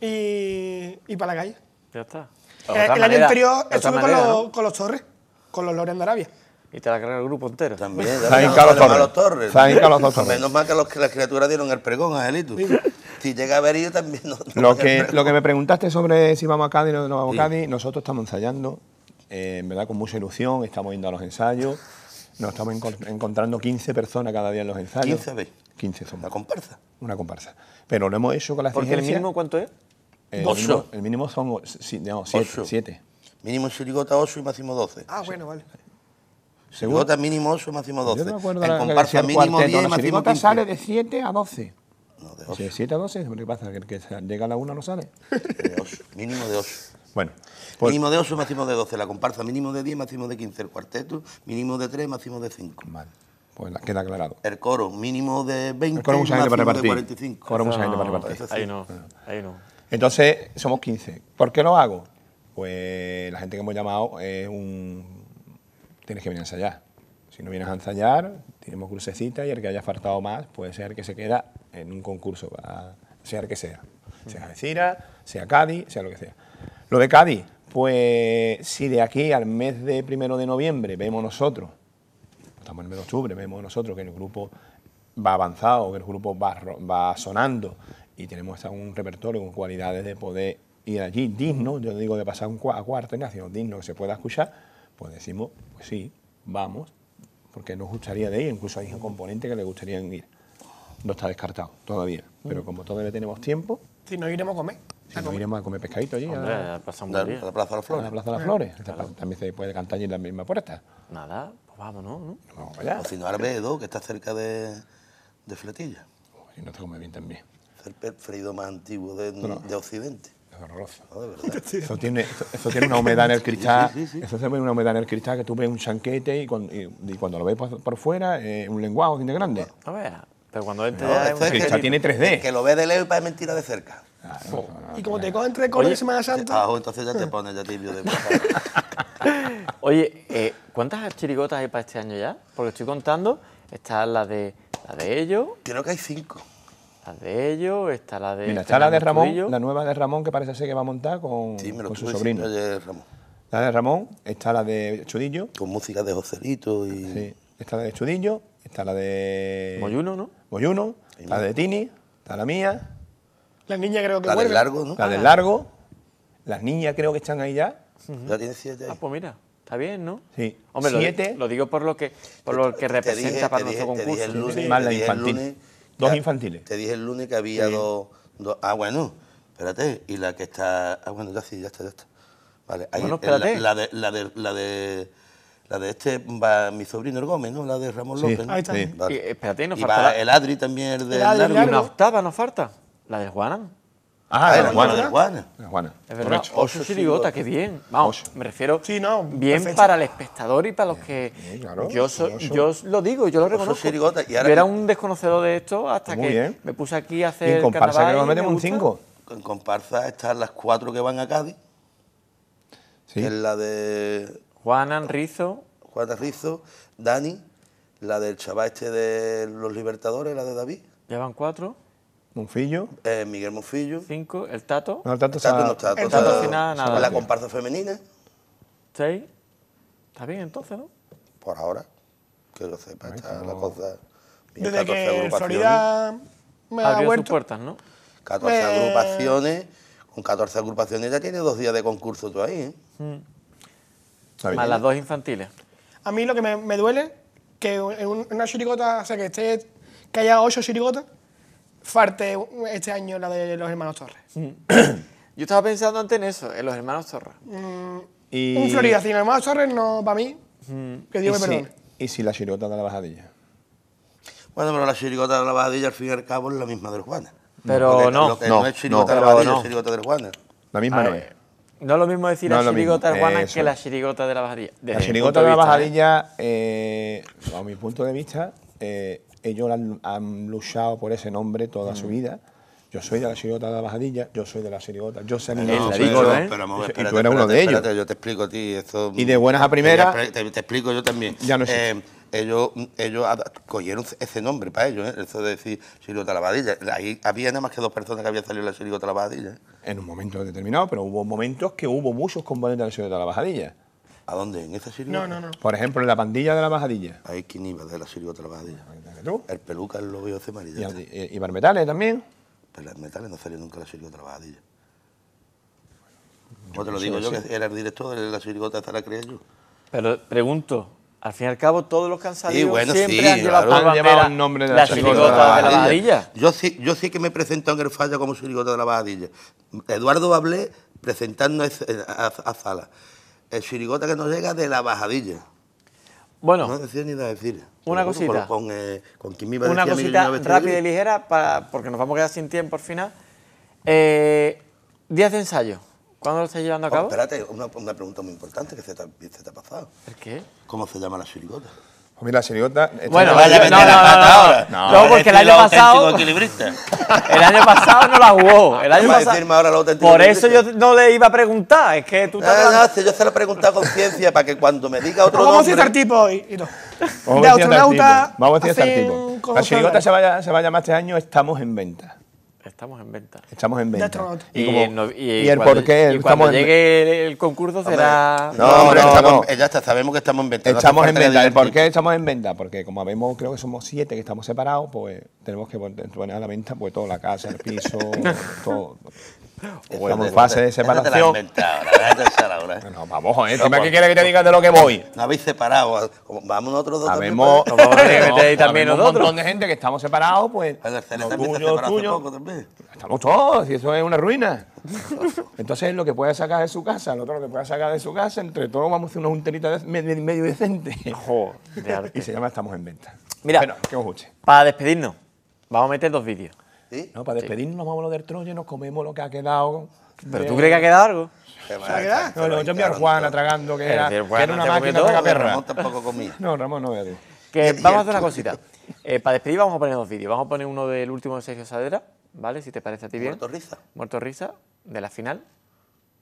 Speaker 8: y, y para la calle.
Speaker 2: Ya está.
Speaker 8: Eh, el año
Speaker 2: manera-
Speaker 8: anterior
Speaker 2: de otra
Speaker 8: estuve con,
Speaker 2: manera,
Speaker 8: los,
Speaker 2: ¿no?
Speaker 8: con los Torres, con los Loren de Arabia.
Speaker 2: Y te la carga el grupo entero.
Speaker 6: También,
Speaker 7: Zain
Speaker 6: no,
Speaker 7: Carlos Torres.
Speaker 6: los Torres.
Speaker 7: Zain Carlos Torres.
Speaker 6: Menos mal que, los, que las criaturas dieron el pregón, Angelito. Si llega a haber ido también. No, no
Speaker 7: Lo
Speaker 6: el
Speaker 7: que, lo que me preguntaste sobre si vamos a Cádiz o no vamos
Speaker 6: Sí.
Speaker 7: a Cádiz, nosotros estamos ensayando, eh, en verdad con mucha ilusión, estamos yendo a los ensayos, nos estamos encon- encontrando 15 personas cada día en los ensayos.
Speaker 6: 15 veis.
Speaker 7: 15 somos.
Speaker 6: La comparsa.
Speaker 7: Una comparsa. Pero lo hemos hecho con la
Speaker 2: Porque el
Speaker 7: exigencia-
Speaker 2: mínimo, ¿cuánto es?
Speaker 7: el
Speaker 6: Ocho.
Speaker 7: mínimo, el mínimo son o- si- no, siete,
Speaker 6: Ocho.
Speaker 7: siete.
Speaker 6: Mínimo en Chirigota 8 y máximo 12.
Speaker 8: Ah, bueno, vale.
Speaker 7: ¿Seguro?
Speaker 6: Chirigota mínimo 8 y máximo 12.
Speaker 7: Yo me acuerdo
Speaker 6: en comparsa
Speaker 7: el
Speaker 6: mínimo
Speaker 7: cuarteto,
Speaker 6: 10 y máximo
Speaker 7: chirigota
Speaker 6: 15.
Speaker 7: sale de 7 a 12.
Speaker 6: No, de
Speaker 7: O
Speaker 6: 8.
Speaker 7: sea, de 7 a 12, ¿qué pasa? Que el que llega a la 1 no sale.
Speaker 6: De 8. Mínimo de 8.
Speaker 7: Bueno, pues,
Speaker 6: mínimo de 8, máximo de 12. La comparsa mínimo de 10, máximo de 15. El cuarteto mínimo de 3, máximo de 5.
Speaker 7: vale, pues queda aclarado.
Speaker 6: El coro mínimo de 20,
Speaker 7: El coro mucha gente para
Speaker 6: máximo de
Speaker 7: repartir.
Speaker 6: 45.
Speaker 7: Coro mucha
Speaker 2: Eso
Speaker 7: gente para
Speaker 2: no,
Speaker 7: repartir.
Speaker 2: Ahí no, ahí no.
Speaker 7: Entonces, somos 15. ¿Por qué lo hago? Pues la gente que hemos llamado es un... Tienes que venir a ensayar. Si no vienes a ensayar, tenemos crucecita y el que haya faltado más puede ser el que se queda en un concurso, sea el que sea. Sea Algeciras, sea Cádiz, sea lo que sea. Lo de Cádiz, pues si de aquí al mes de primero de noviembre vemos nosotros, estamos en el mes de octubre, vemos nosotros que el grupo va avanzado, que el grupo va, sonando y tenemos un repertorio con cualidades de poder ir allí digno, yo digo de pasar un a cuarto, ¿no? sino digno que se pueda escuchar, pues decimos, pues sí, vamos, porque nos gustaría de ir, incluso hay un componente que le gustaría ir. No está descartado todavía, pero como todavía tenemos tiempo,
Speaker 8: Si no iremos a comer.
Speaker 7: Si no iremos a comer pescadito allí,
Speaker 2: Hombre,
Speaker 7: a,
Speaker 6: a la Plaza de las
Speaker 7: a
Speaker 6: Flores.
Speaker 7: la Plaza de las Flores. También se puede cantar allí en la misma puerta.
Speaker 2: Nada, pues vámonos, ¿no?
Speaker 7: Vamos para
Speaker 6: O
Speaker 7: allá.
Speaker 6: si no, Arbedo, que está cerca de, de Fletilla.
Speaker 7: Si no te come bien también.
Speaker 6: Es el freído más antiguo de, de Occidente.
Speaker 7: Es horroroso.
Speaker 6: No, de verdad.
Speaker 7: Eso tiene, eso, eso tiene una humedad en el cristal.
Speaker 6: Sí, sí, sí.
Speaker 7: Eso tiene una humedad en el cristal que tú ves un chanquete y, cuando- y- y cuando lo ves por, por fuera, un lenguaje grande.
Speaker 2: No veas. Pero cuando
Speaker 6: No,
Speaker 2: es
Speaker 6: es que-
Speaker 7: cristal tiene 3D.
Speaker 6: Que lo ve de lejos y parece mentira de cerca.
Speaker 8: Y como te cogen tres coros
Speaker 2: Oye,
Speaker 8: de Semana Santa,
Speaker 6: entonces ya te pones ya tibio de
Speaker 2: Oye, eh, ¿cuántas chirigotas hay para este año ya? Porque estoy contando, está la de la de ellos,
Speaker 6: Creo que hay cinco.
Speaker 2: la de ellos, está la de
Speaker 7: Mira, está la de Ramón,
Speaker 2: Trujillo.
Speaker 7: la nueva de Ramón que parece ser que va a montar con,
Speaker 6: Sí, me lo
Speaker 7: con su sobrino.
Speaker 6: Ramón.
Speaker 7: La de Ramón, está la de Chudillo,
Speaker 6: Con música de Joselito y.
Speaker 7: sí, está la de Chudillo, está la de
Speaker 2: Moyuno, ¿no?
Speaker 7: Moyuno, la de Tini, está la mía,
Speaker 8: las niñas creo que
Speaker 6: La del
Speaker 8: vuelven.
Speaker 6: largo, ¿no?
Speaker 7: la del Largo, las niñas creo que están ahí ya.
Speaker 6: Ya tiene siete ahí.
Speaker 2: Ah, pues mira, está bien, ¿no?
Speaker 7: Sí,
Speaker 2: Hombre, lo
Speaker 7: siete.
Speaker 2: Lo, digo por lo que por lo que
Speaker 6: Te
Speaker 2: representa
Speaker 6: dije-
Speaker 2: para
Speaker 6: te dije-
Speaker 2: nuestro
Speaker 6: te dije
Speaker 2: concurso.
Speaker 6: el lunes-
Speaker 7: Más
Speaker 6: te
Speaker 7: la
Speaker 6: dije el
Speaker 7: infantil.
Speaker 6: lunes-
Speaker 7: Dos
Speaker 6: ya,
Speaker 7: infantiles.
Speaker 6: Te dije el lunes que había dos, dos- Ah, bueno, espérate. Y la que está. Ah, bueno, ya sí, ya está, ya está. Vale, ahí
Speaker 2: Bueno,
Speaker 6: eh, la,
Speaker 2: espérate.
Speaker 6: la de. La de, la de la de este va mi sobrino el Gómez, ¿no? La de Ramón
Speaker 7: Sí,
Speaker 6: López. ¿no?
Speaker 8: ahí está.
Speaker 7: sí.
Speaker 6: Vale.
Speaker 2: Y, espérate, nos
Speaker 6: Y
Speaker 2: falta
Speaker 6: va
Speaker 2: la-
Speaker 6: el Adri también, el de
Speaker 8: El Adri,
Speaker 6: largo.
Speaker 2: Y una octava nos falta, la de Juana.
Speaker 7: Ah,
Speaker 6: Ah,
Speaker 7: la
Speaker 6: la
Speaker 7: de Juana.
Speaker 6: de Juana.
Speaker 7: La de Juana.
Speaker 2: Es verdad, ocho
Speaker 6: Ocho
Speaker 2: chirigotas. qué bien. Vamos, me refiero
Speaker 8: Sí, no,
Speaker 2: bien
Speaker 8: perfecto.
Speaker 2: para el espectador y para los que...
Speaker 7: Sí, claro,
Speaker 2: yo, so- yo lo digo, yo lo reconozco.
Speaker 6: chirigotas, y ahora
Speaker 2: yo era un desconocedor de esto hasta
Speaker 7: Muy
Speaker 2: que
Speaker 7: bien.
Speaker 2: me puse aquí a
Speaker 7: Y
Speaker 2: hacer
Speaker 7: en comparsa que nos metemos un
Speaker 2: gusta.
Speaker 7: 5.
Speaker 6: En comparsa están las cuatro que van a Cádiz,
Speaker 7: Sí.
Speaker 6: que es la de
Speaker 2: Juana, Rizo,
Speaker 6: Juana Rizo, Dani, la del chaval este de los Libertadores, la de David,
Speaker 2: ya van cuatro,
Speaker 7: Monfillo.
Speaker 6: eh, Miguel Monfillo.
Speaker 2: cinco, el Tato,
Speaker 7: No,
Speaker 6: El Tato
Speaker 7: esa-
Speaker 6: no está,
Speaker 8: el Tato
Speaker 6: está-
Speaker 2: al final, nada.
Speaker 6: La comparsa femenina,
Speaker 2: seis. Está bien entonces, ¿no?
Speaker 6: por ahora, que lo sepa, está la cosa. bien,
Speaker 8: Desde
Speaker 6: 14
Speaker 8: que
Speaker 6: agrupaciones,
Speaker 8: Florida me ha vuelto.
Speaker 2: puertas, ¿no?
Speaker 6: 14
Speaker 8: Eh.
Speaker 6: agrupaciones, con 14 agrupaciones ya tiene dos días de concurso tú ahí, ¿eh?
Speaker 7: Bien.
Speaker 2: Más las dos infantiles.
Speaker 8: A mí lo que me, me duele, que en un- una chirigota, o sea, que, esté, que haya ocho chirigotas, falte este año la de los hermanos Torres.
Speaker 2: Yo estaba pensando antes en eso, en los hermanos Zorra.
Speaker 7: Y,
Speaker 8: Un Florida sin hermanos Torres, no, para mí, que
Speaker 7: y
Speaker 8: Dios me
Speaker 7: si,
Speaker 8: perdone.
Speaker 7: y si la chirota de la bajadilla.
Speaker 6: Bueno, pero la chirigota de la bajadilla al fin y al cabo es la misma del Juana.
Speaker 2: Pero
Speaker 6: que-
Speaker 2: no,
Speaker 6: Lo que
Speaker 7: no,
Speaker 6: no, es chirigota
Speaker 2: no,
Speaker 6: de la bajadilla,
Speaker 2: no.
Speaker 6: es chirigota del Juana.
Speaker 7: La misma no es.
Speaker 2: No es lo mismo decir
Speaker 7: No
Speaker 2: la chirigota de Juana que la chirigota de la bajadilla.
Speaker 7: La
Speaker 2: desde mi
Speaker 7: chirigota
Speaker 2: punto
Speaker 7: de la
Speaker 2: vista, ¿eh?
Speaker 7: bajadilla, eh, a mi punto de vista, eh, ellos han, han luchado por ese nombre toda
Speaker 2: Mm.
Speaker 7: su vida. Yo soy de la chirigota de la bajadilla, yo soy de la chirigota, yo sé mi nombre,
Speaker 2: ha dicho,
Speaker 7: gordo.
Speaker 2: ¿eh?
Speaker 6: pero
Speaker 7: Y- y
Speaker 6: espérate,
Speaker 7: tú eres uno
Speaker 6: espérate,
Speaker 7: de ellos.
Speaker 6: espérate, yo te explico a ti. Esto,
Speaker 7: Y de buenas a primeras-
Speaker 6: Te, te- explico yo también.
Speaker 7: Ya no existe.
Speaker 6: Eh, ellos, ellos cogieron ese nombre para ellos, ¿eh? eso de decir Chirigota Lavadilla. Ahí había nada más que dos personas que habían salido en la Chirigota Lavadilla. ¿eh?
Speaker 7: En un momento determinado, pero hubo momentos que hubo muchos componentes de la Chirigota de la Bajadilla.
Speaker 6: ¿A dónde? ¿En esa Chirigota?
Speaker 8: No, no, no.
Speaker 7: Por ejemplo, en la pandilla de la Bajadilla.
Speaker 6: Ahí quién iba de la Chirigota Lavadilla.
Speaker 7: ¿Tú?
Speaker 6: El peluca, el lobo y ese
Speaker 7: Y,
Speaker 6: amarilla.
Speaker 7: y, y Barmetales también.
Speaker 6: Pero las metales no salió nunca la Chirigota Lavadilla. ¿Cómo te lo
Speaker 7: sí,
Speaker 6: digo yo?
Speaker 7: sí.
Speaker 6: Que era el director de la Chirigota, esa la creé yo.
Speaker 2: Pero pregunto, al fin y al cabo, todos los que han salido
Speaker 6: bueno,
Speaker 2: siempre
Speaker 6: sí,
Speaker 2: han llevado
Speaker 6: claro.
Speaker 7: Han llevado el nombre de
Speaker 2: la
Speaker 7: la
Speaker 2: chirigota
Speaker 7: chirigota
Speaker 2: de la
Speaker 6: Bajadilla.
Speaker 2: Bajadilla.
Speaker 6: Yo sí, yo sí que me he presentado en el falla como Chirigota de la Bajadilla. Eduardo Bablé presentando ese- a, a Sala. El Chirigota que nos llega de la Bajadilla.
Speaker 2: Bueno,
Speaker 6: No decía ni nada decir.
Speaker 2: Una
Speaker 6: Pero
Speaker 2: cosita.
Speaker 6: Con, eh, con quien me iba a
Speaker 2: una
Speaker 6: decir
Speaker 2: cosita
Speaker 6: a
Speaker 2: rápida
Speaker 6: de
Speaker 2: y ligera, para, porque nos vamos a quedar sin tiempo al final. Eh, días de ensayo, ¿cuándo lo estáis llevando a
Speaker 6: Oh,
Speaker 2: cabo?
Speaker 6: espérate, una, una pregunta muy importante que se te, ha- se te ha pasado.
Speaker 2: ¿El qué?
Speaker 6: ¿Cómo se llama la Chirigota?
Speaker 7: Pues mira, la Chirigota.
Speaker 2: Bueno,
Speaker 6: vaya a
Speaker 2: no, no,
Speaker 6: la
Speaker 2: no,
Speaker 6: pata
Speaker 2: no,
Speaker 6: ahora.
Speaker 2: no,
Speaker 6: No,
Speaker 2: porque el año pasado, el año pasado no la jugó. El año
Speaker 6: ¿Vas a
Speaker 2: pasado, por eso yo no le iba a preguntar, es que tú
Speaker 6: No, no, si yo se lo he preguntado con ciencia para que cuando me diga otro
Speaker 8: Vamos a citar tipo hoy. Y no.
Speaker 7: Vamos
Speaker 8: de
Speaker 7: a tipo. Vamos a decir tal
Speaker 8: hacen
Speaker 7: tipo. La Chirigota
Speaker 8: raras.
Speaker 7: se va, a- se va a llamar este año Estamos en Venta.
Speaker 2: Estamos en venta.
Speaker 7: Estamos en venta.
Speaker 2: Y, no- y
Speaker 7: y el
Speaker 2: cuando-
Speaker 7: por qué
Speaker 2: y cuando
Speaker 7: en-
Speaker 2: llegue el concurso será...
Speaker 6: No,
Speaker 7: No,
Speaker 6: hombre,
Speaker 7: no,
Speaker 6: estamos-
Speaker 7: no.
Speaker 6: eh, ya está, sabemos que estamos en venta.
Speaker 7: Estamos en venta. ¿El por qué estamos en venta? Porque como vemos, creo que somos siete que estamos separados, pues tenemos que pon- poner a la venta pues toda la casa, el piso, todo. Estamos en fase de separación.
Speaker 6: ¿eh?
Speaker 7: No, vamos, dime
Speaker 6: pues-
Speaker 7: qué quieres que te diga de lo que voy.
Speaker 6: No habéis separado. Vamos nosotros dos también.
Speaker 7: Sabemos.
Speaker 2: Nos vamos a tener que meter ahí también
Speaker 7: sabemos un montón de gente que estamos separados, pues.
Speaker 6: También también.
Speaker 7: Estamos todos, y eso es una ruina. Entonces, lo que puede sacar de su casa, el otro lo que puede sacar de su casa, entre todos vamos a hacer una junterita de- medio, medio decente.
Speaker 2: Joder, de arte.
Speaker 7: Y se llama Estamos en Venta.
Speaker 2: Mira.
Speaker 7: Bueno, que os guste.
Speaker 2: Para despedirnos, vamos a meter dos vídeos.
Speaker 6: ¿Sí?
Speaker 7: No, para despedirnos, nos vamos a lo del Troya y nos comemos lo que ha quedado.
Speaker 2: ¿Pero
Speaker 7: de-
Speaker 2: tú crees que ha quedado algo?
Speaker 6: Se
Speaker 7: No, no, yo envié a Juana tragando, que era,
Speaker 2: decir,
Speaker 7: que era una
Speaker 2: te
Speaker 7: máquina
Speaker 2: todo,
Speaker 7: traga perra.
Speaker 6: Ramón tampoco comía.
Speaker 7: No, Ramón no voy a decir.
Speaker 2: Que vamos a hacer una cosita. Eh, para despedir vamos a poner dos vídeos. Vamos a poner uno del último de Sergio Sadera, ¿vale? Si te parece a ti bien.
Speaker 6: ¿Muerto risa?
Speaker 2: Muerto risa, de la final.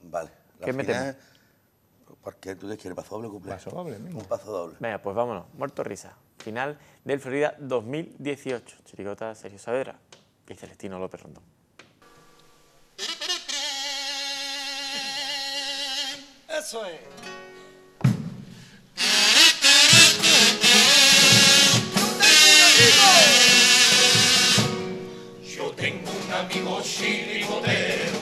Speaker 6: Vale. la
Speaker 2: ¿Qué
Speaker 6: final-
Speaker 2: metemos?
Speaker 6: ¿Por qué tú qué quieres? ¿Paso doble o cumpleaños?
Speaker 7: Paso doble, mismo.
Speaker 6: Un paso doble.
Speaker 2: Venga, pues vámonos. Muerto risa. Final del Florida 2018. Chirigota Sergio Saavedra y Celestino López Rondón.
Speaker 9: Eso es. Yo tengo un amigo chirigotero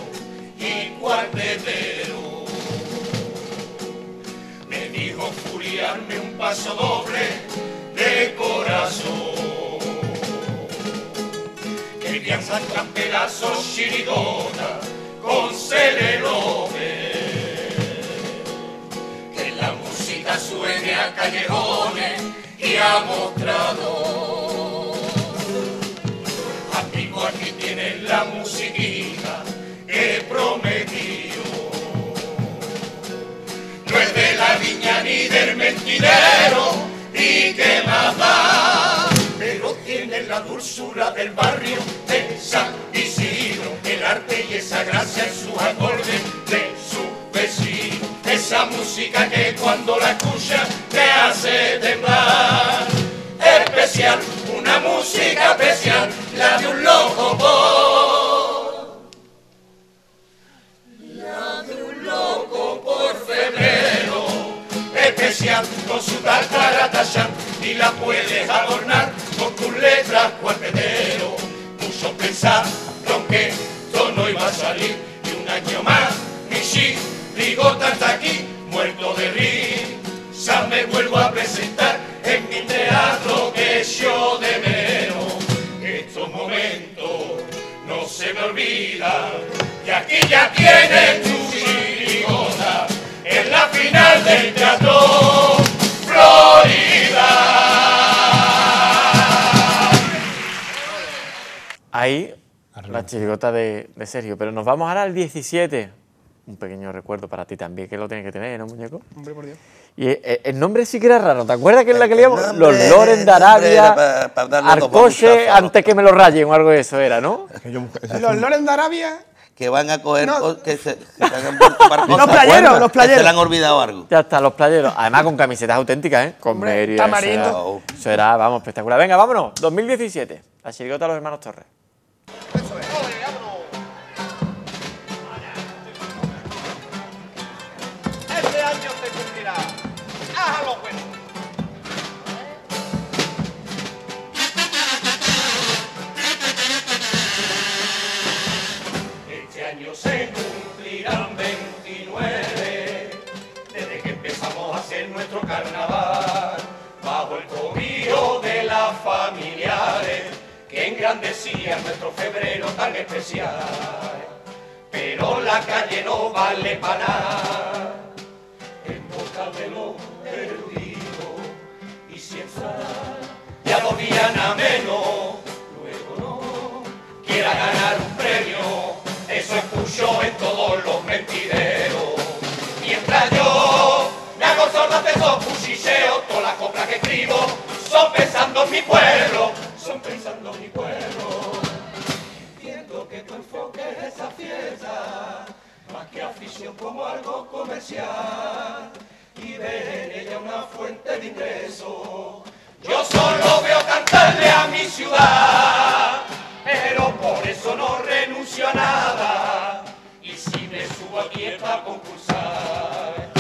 Speaker 9: y cuartetero. Me dijo furiarme un paso doble de corazón. Querían sacar pedazos chirigota con celerobe. Que la música suene a callejones y a mostrador. Amigo, aquí tienes la musiquita que prometió. No es de la viña ni del mentidero y que más da. Pero tiene la dulzura del barrio San Isidro, el arte y esa gracia en sus acordes de su vecino. Esa música que cuando la escuchas te hace temblar especial, una música especial, la de un loco por. La de un loco por febrero, especial con su tataratachán y la puedes adornar con tus letras cuartetero. Muchos pensaron que esto no iba a salir. Y un año más mi chirigota está aquí, muerto de risa, me vuelvo a presentar en mi teatro que yo de menos. Estos momentos no se me olvidan. Y aquí ya tienes tu chirigota en la final del teatro
Speaker 2: Ahí la chirigota de, de Sergio. Pero nos vamos ahora al 17. Un pequeño recuerdo para ti también, que lo tienes que tener, ¿no, muñeco?
Speaker 8: Hombre, por Dios.
Speaker 2: Y eh, eh, el nombre sí que era raro. ¿Te acuerdas que es la que leíamos? Los Loren de Arabia, Arcoche, antes que me lo rayen o algo de eso era, ¿no?
Speaker 7: Es que yo- ese
Speaker 8: Los Loren de Arabia,
Speaker 6: que van a coger,
Speaker 8: No.
Speaker 6: co- que se, que se han vuelto para
Speaker 8: Los playeros, los
Speaker 6: que
Speaker 8: playeros.
Speaker 6: Se le han olvidado algo.
Speaker 2: Ya está, los playeros. Además con camisetas auténticas, ¿eh? Con
Speaker 8: tamarindo.
Speaker 2: era- Eso era, vamos, espectacular. Venga, vámonos. 2017. La chirigota de los hermanos Torres.
Speaker 9: Nuestro carnaval bajo el cobijo de las familiares que engrandecían nuestro febrero tan especial. Pero la calle no vale para nada en boca de los y si en Sara ya dían a menos, luego no quiera ganar un premio, eso escucho en todos los mentideros. Mientras yo me hago sordo de esos cuchicheos, todas las coplas que escribo son pensando en mi pueblo, son pensando en mi pueblo. Entiendo que tu enfoque es esa fiesta, más que afición como algo comercial, y ver en ella una fuente de ingreso. Yo solo veo cantarle a mi ciudad, pero por eso no renuncio a nada, y si me subo aquí es para concursar.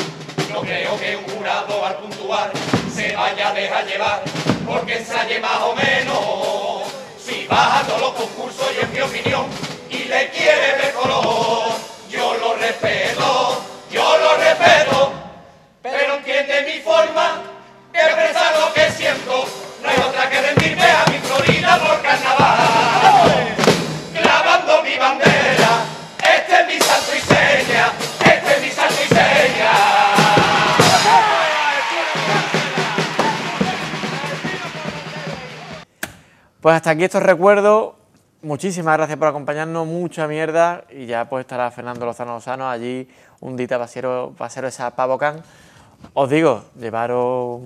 Speaker 9: No creo que un jurado al puntuar se vaya a dejar llevar porque ensaye más o menos. Si baja todos los concursos y en mi opinión y le quiere ver color, yo lo respeto,
Speaker 2: Pues hasta aquí estos recuerdos. Muchísimas gracias por acompañarnos, mucha mierda. Y ya pues estará Fernando Lozano Lozano allí un día pasero, pasero esa pavocán. Os digo, llevaros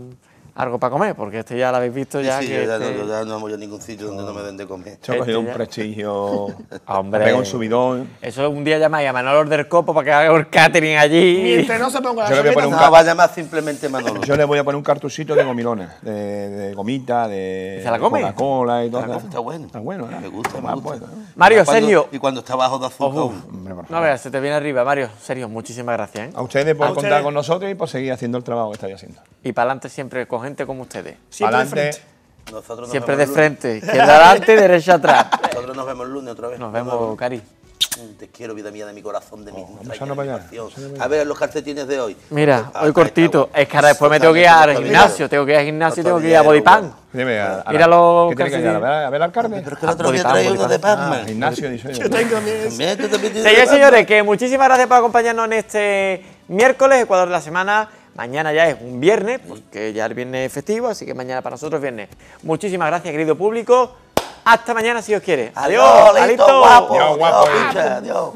Speaker 2: algo para comer, porque este ya lo habéis visto
Speaker 6: Sí,
Speaker 2: ya
Speaker 6: sí,
Speaker 2: que
Speaker 6: yo ya, no,
Speaker 2: este-
Speaker 6: yo ya no voy a ningún sitio donde no me den de comer.
Speaker 7: Se ha cogido un
Speaker 2: ya-
Speaker 7: prestigio.
Speaker 2: Hombre.
Speaker 7: Pega un subidón.
Speaker 2: Eso un día llamáis a Manolo del Copo para que haga el catering allí.
Speaker 8: Mientras no se ponga la
Speaker 7: Yo le voy a poner un.
Speaker 6: No, simplemente Manolo.
Speaker 7: Yo le voy a poner un cartuchito de gomilones, de, de gomita, de
Speaker 2: ¿Se la come?
Speaker 7: Coca-Cola y todo.
Speaker 6: Está bueno.
Speaker 7: Está bueno, ¿eh?
Speaker 6: Me gusta, me gusta.
Speaker 7: bueno, ¿eh?
Speaker 2: Mario,
Speaker 6: cuando-
Speaker 2: Sergio.
Speaker 6: Y cuando está bajo de azúcar.
Speaker 7: Hombre,
Speaker 2: No veas, se te viene arriba, Mario. Serio, muchísimas gracias. ¿eh?
Speaker 7: A ustedes por
Speaker 8: A
Speaker 7: contar
Speaker 8: ustedes.
Speaker 7: con nosotros y por seguir haciendo el trabajo que estáis haciendo.
Speaker 2: Y para adelante siempre con gente como ustedes.
Speaker 8: Siempre de
Speaker 7: Adelante.
Speaker 8: frente.
Speaker 6: Nosotros nos
Speaker 2: Siempre de
Speaker 6: vemos el lunes.
Speaker 2: frente. Izquierda adelante y derecha atrás.
Speaker 6: Nosotros nos vemos el lunes otra vez.
Speaker 2: Nos vemos, Cari.
Speaker 6: Mm, Te quiero, vida mía, de mi corazón, de mi
Speaker 7: vamos
Speaker 6: entraña,
Speaker 7: a no
Speaker 6: de mi pasión.
Speaker 7: vamos a no
Speaker 6: A ver los calcetines de hoy.
Speaker 2: Mira,
Speaker 6: Ah,
Speaker 2: hoy
Speaker 6: ahí
Speaker 2: cortito.
Speaker 6: está.
Speaker 2: Es que ahora después me tengo que ir al
Speaker 6: Totalmente,
Speaker 2: gimnasio. Tengo que ir al gimnasio y tengo que ir a Bodypan.
Speaker 7: Dime, a- a-
Speaker 2: Mira los
Speaker 7: ¿Qué tiene que ir? ¿A ver, a ver al alcalde?
Speaker 6: Pero es que el otro
Speaker 2: Ah,
Speaker 6: día
Speaker 2: Bodypan,
Speaker 6: traía uno de.
Speaker 7: Ah,
Speaker 6: Batman.
Speaker 7: gimnasio, dice yo.
Speaker 8: También
Speaker 6: tú también tienes de
Speaker 2: Señores y
Speaker 6: Batman.
Speaker 2: señores, que muchísimas gracias por acompañarnos en este miércoles, Ecuador de la semana. Mañana ya es un viernes, porque ya el viernes es festivo, así que mañana para nosotros es viernes. Muchísimas gracias, querido público. Hasta mañana, si Dios quiere. Adiós,
Speaker 6: Adiós, listo, guapo.
Speaker 7: Adiós, guapo.
Speaker 6: Adiós,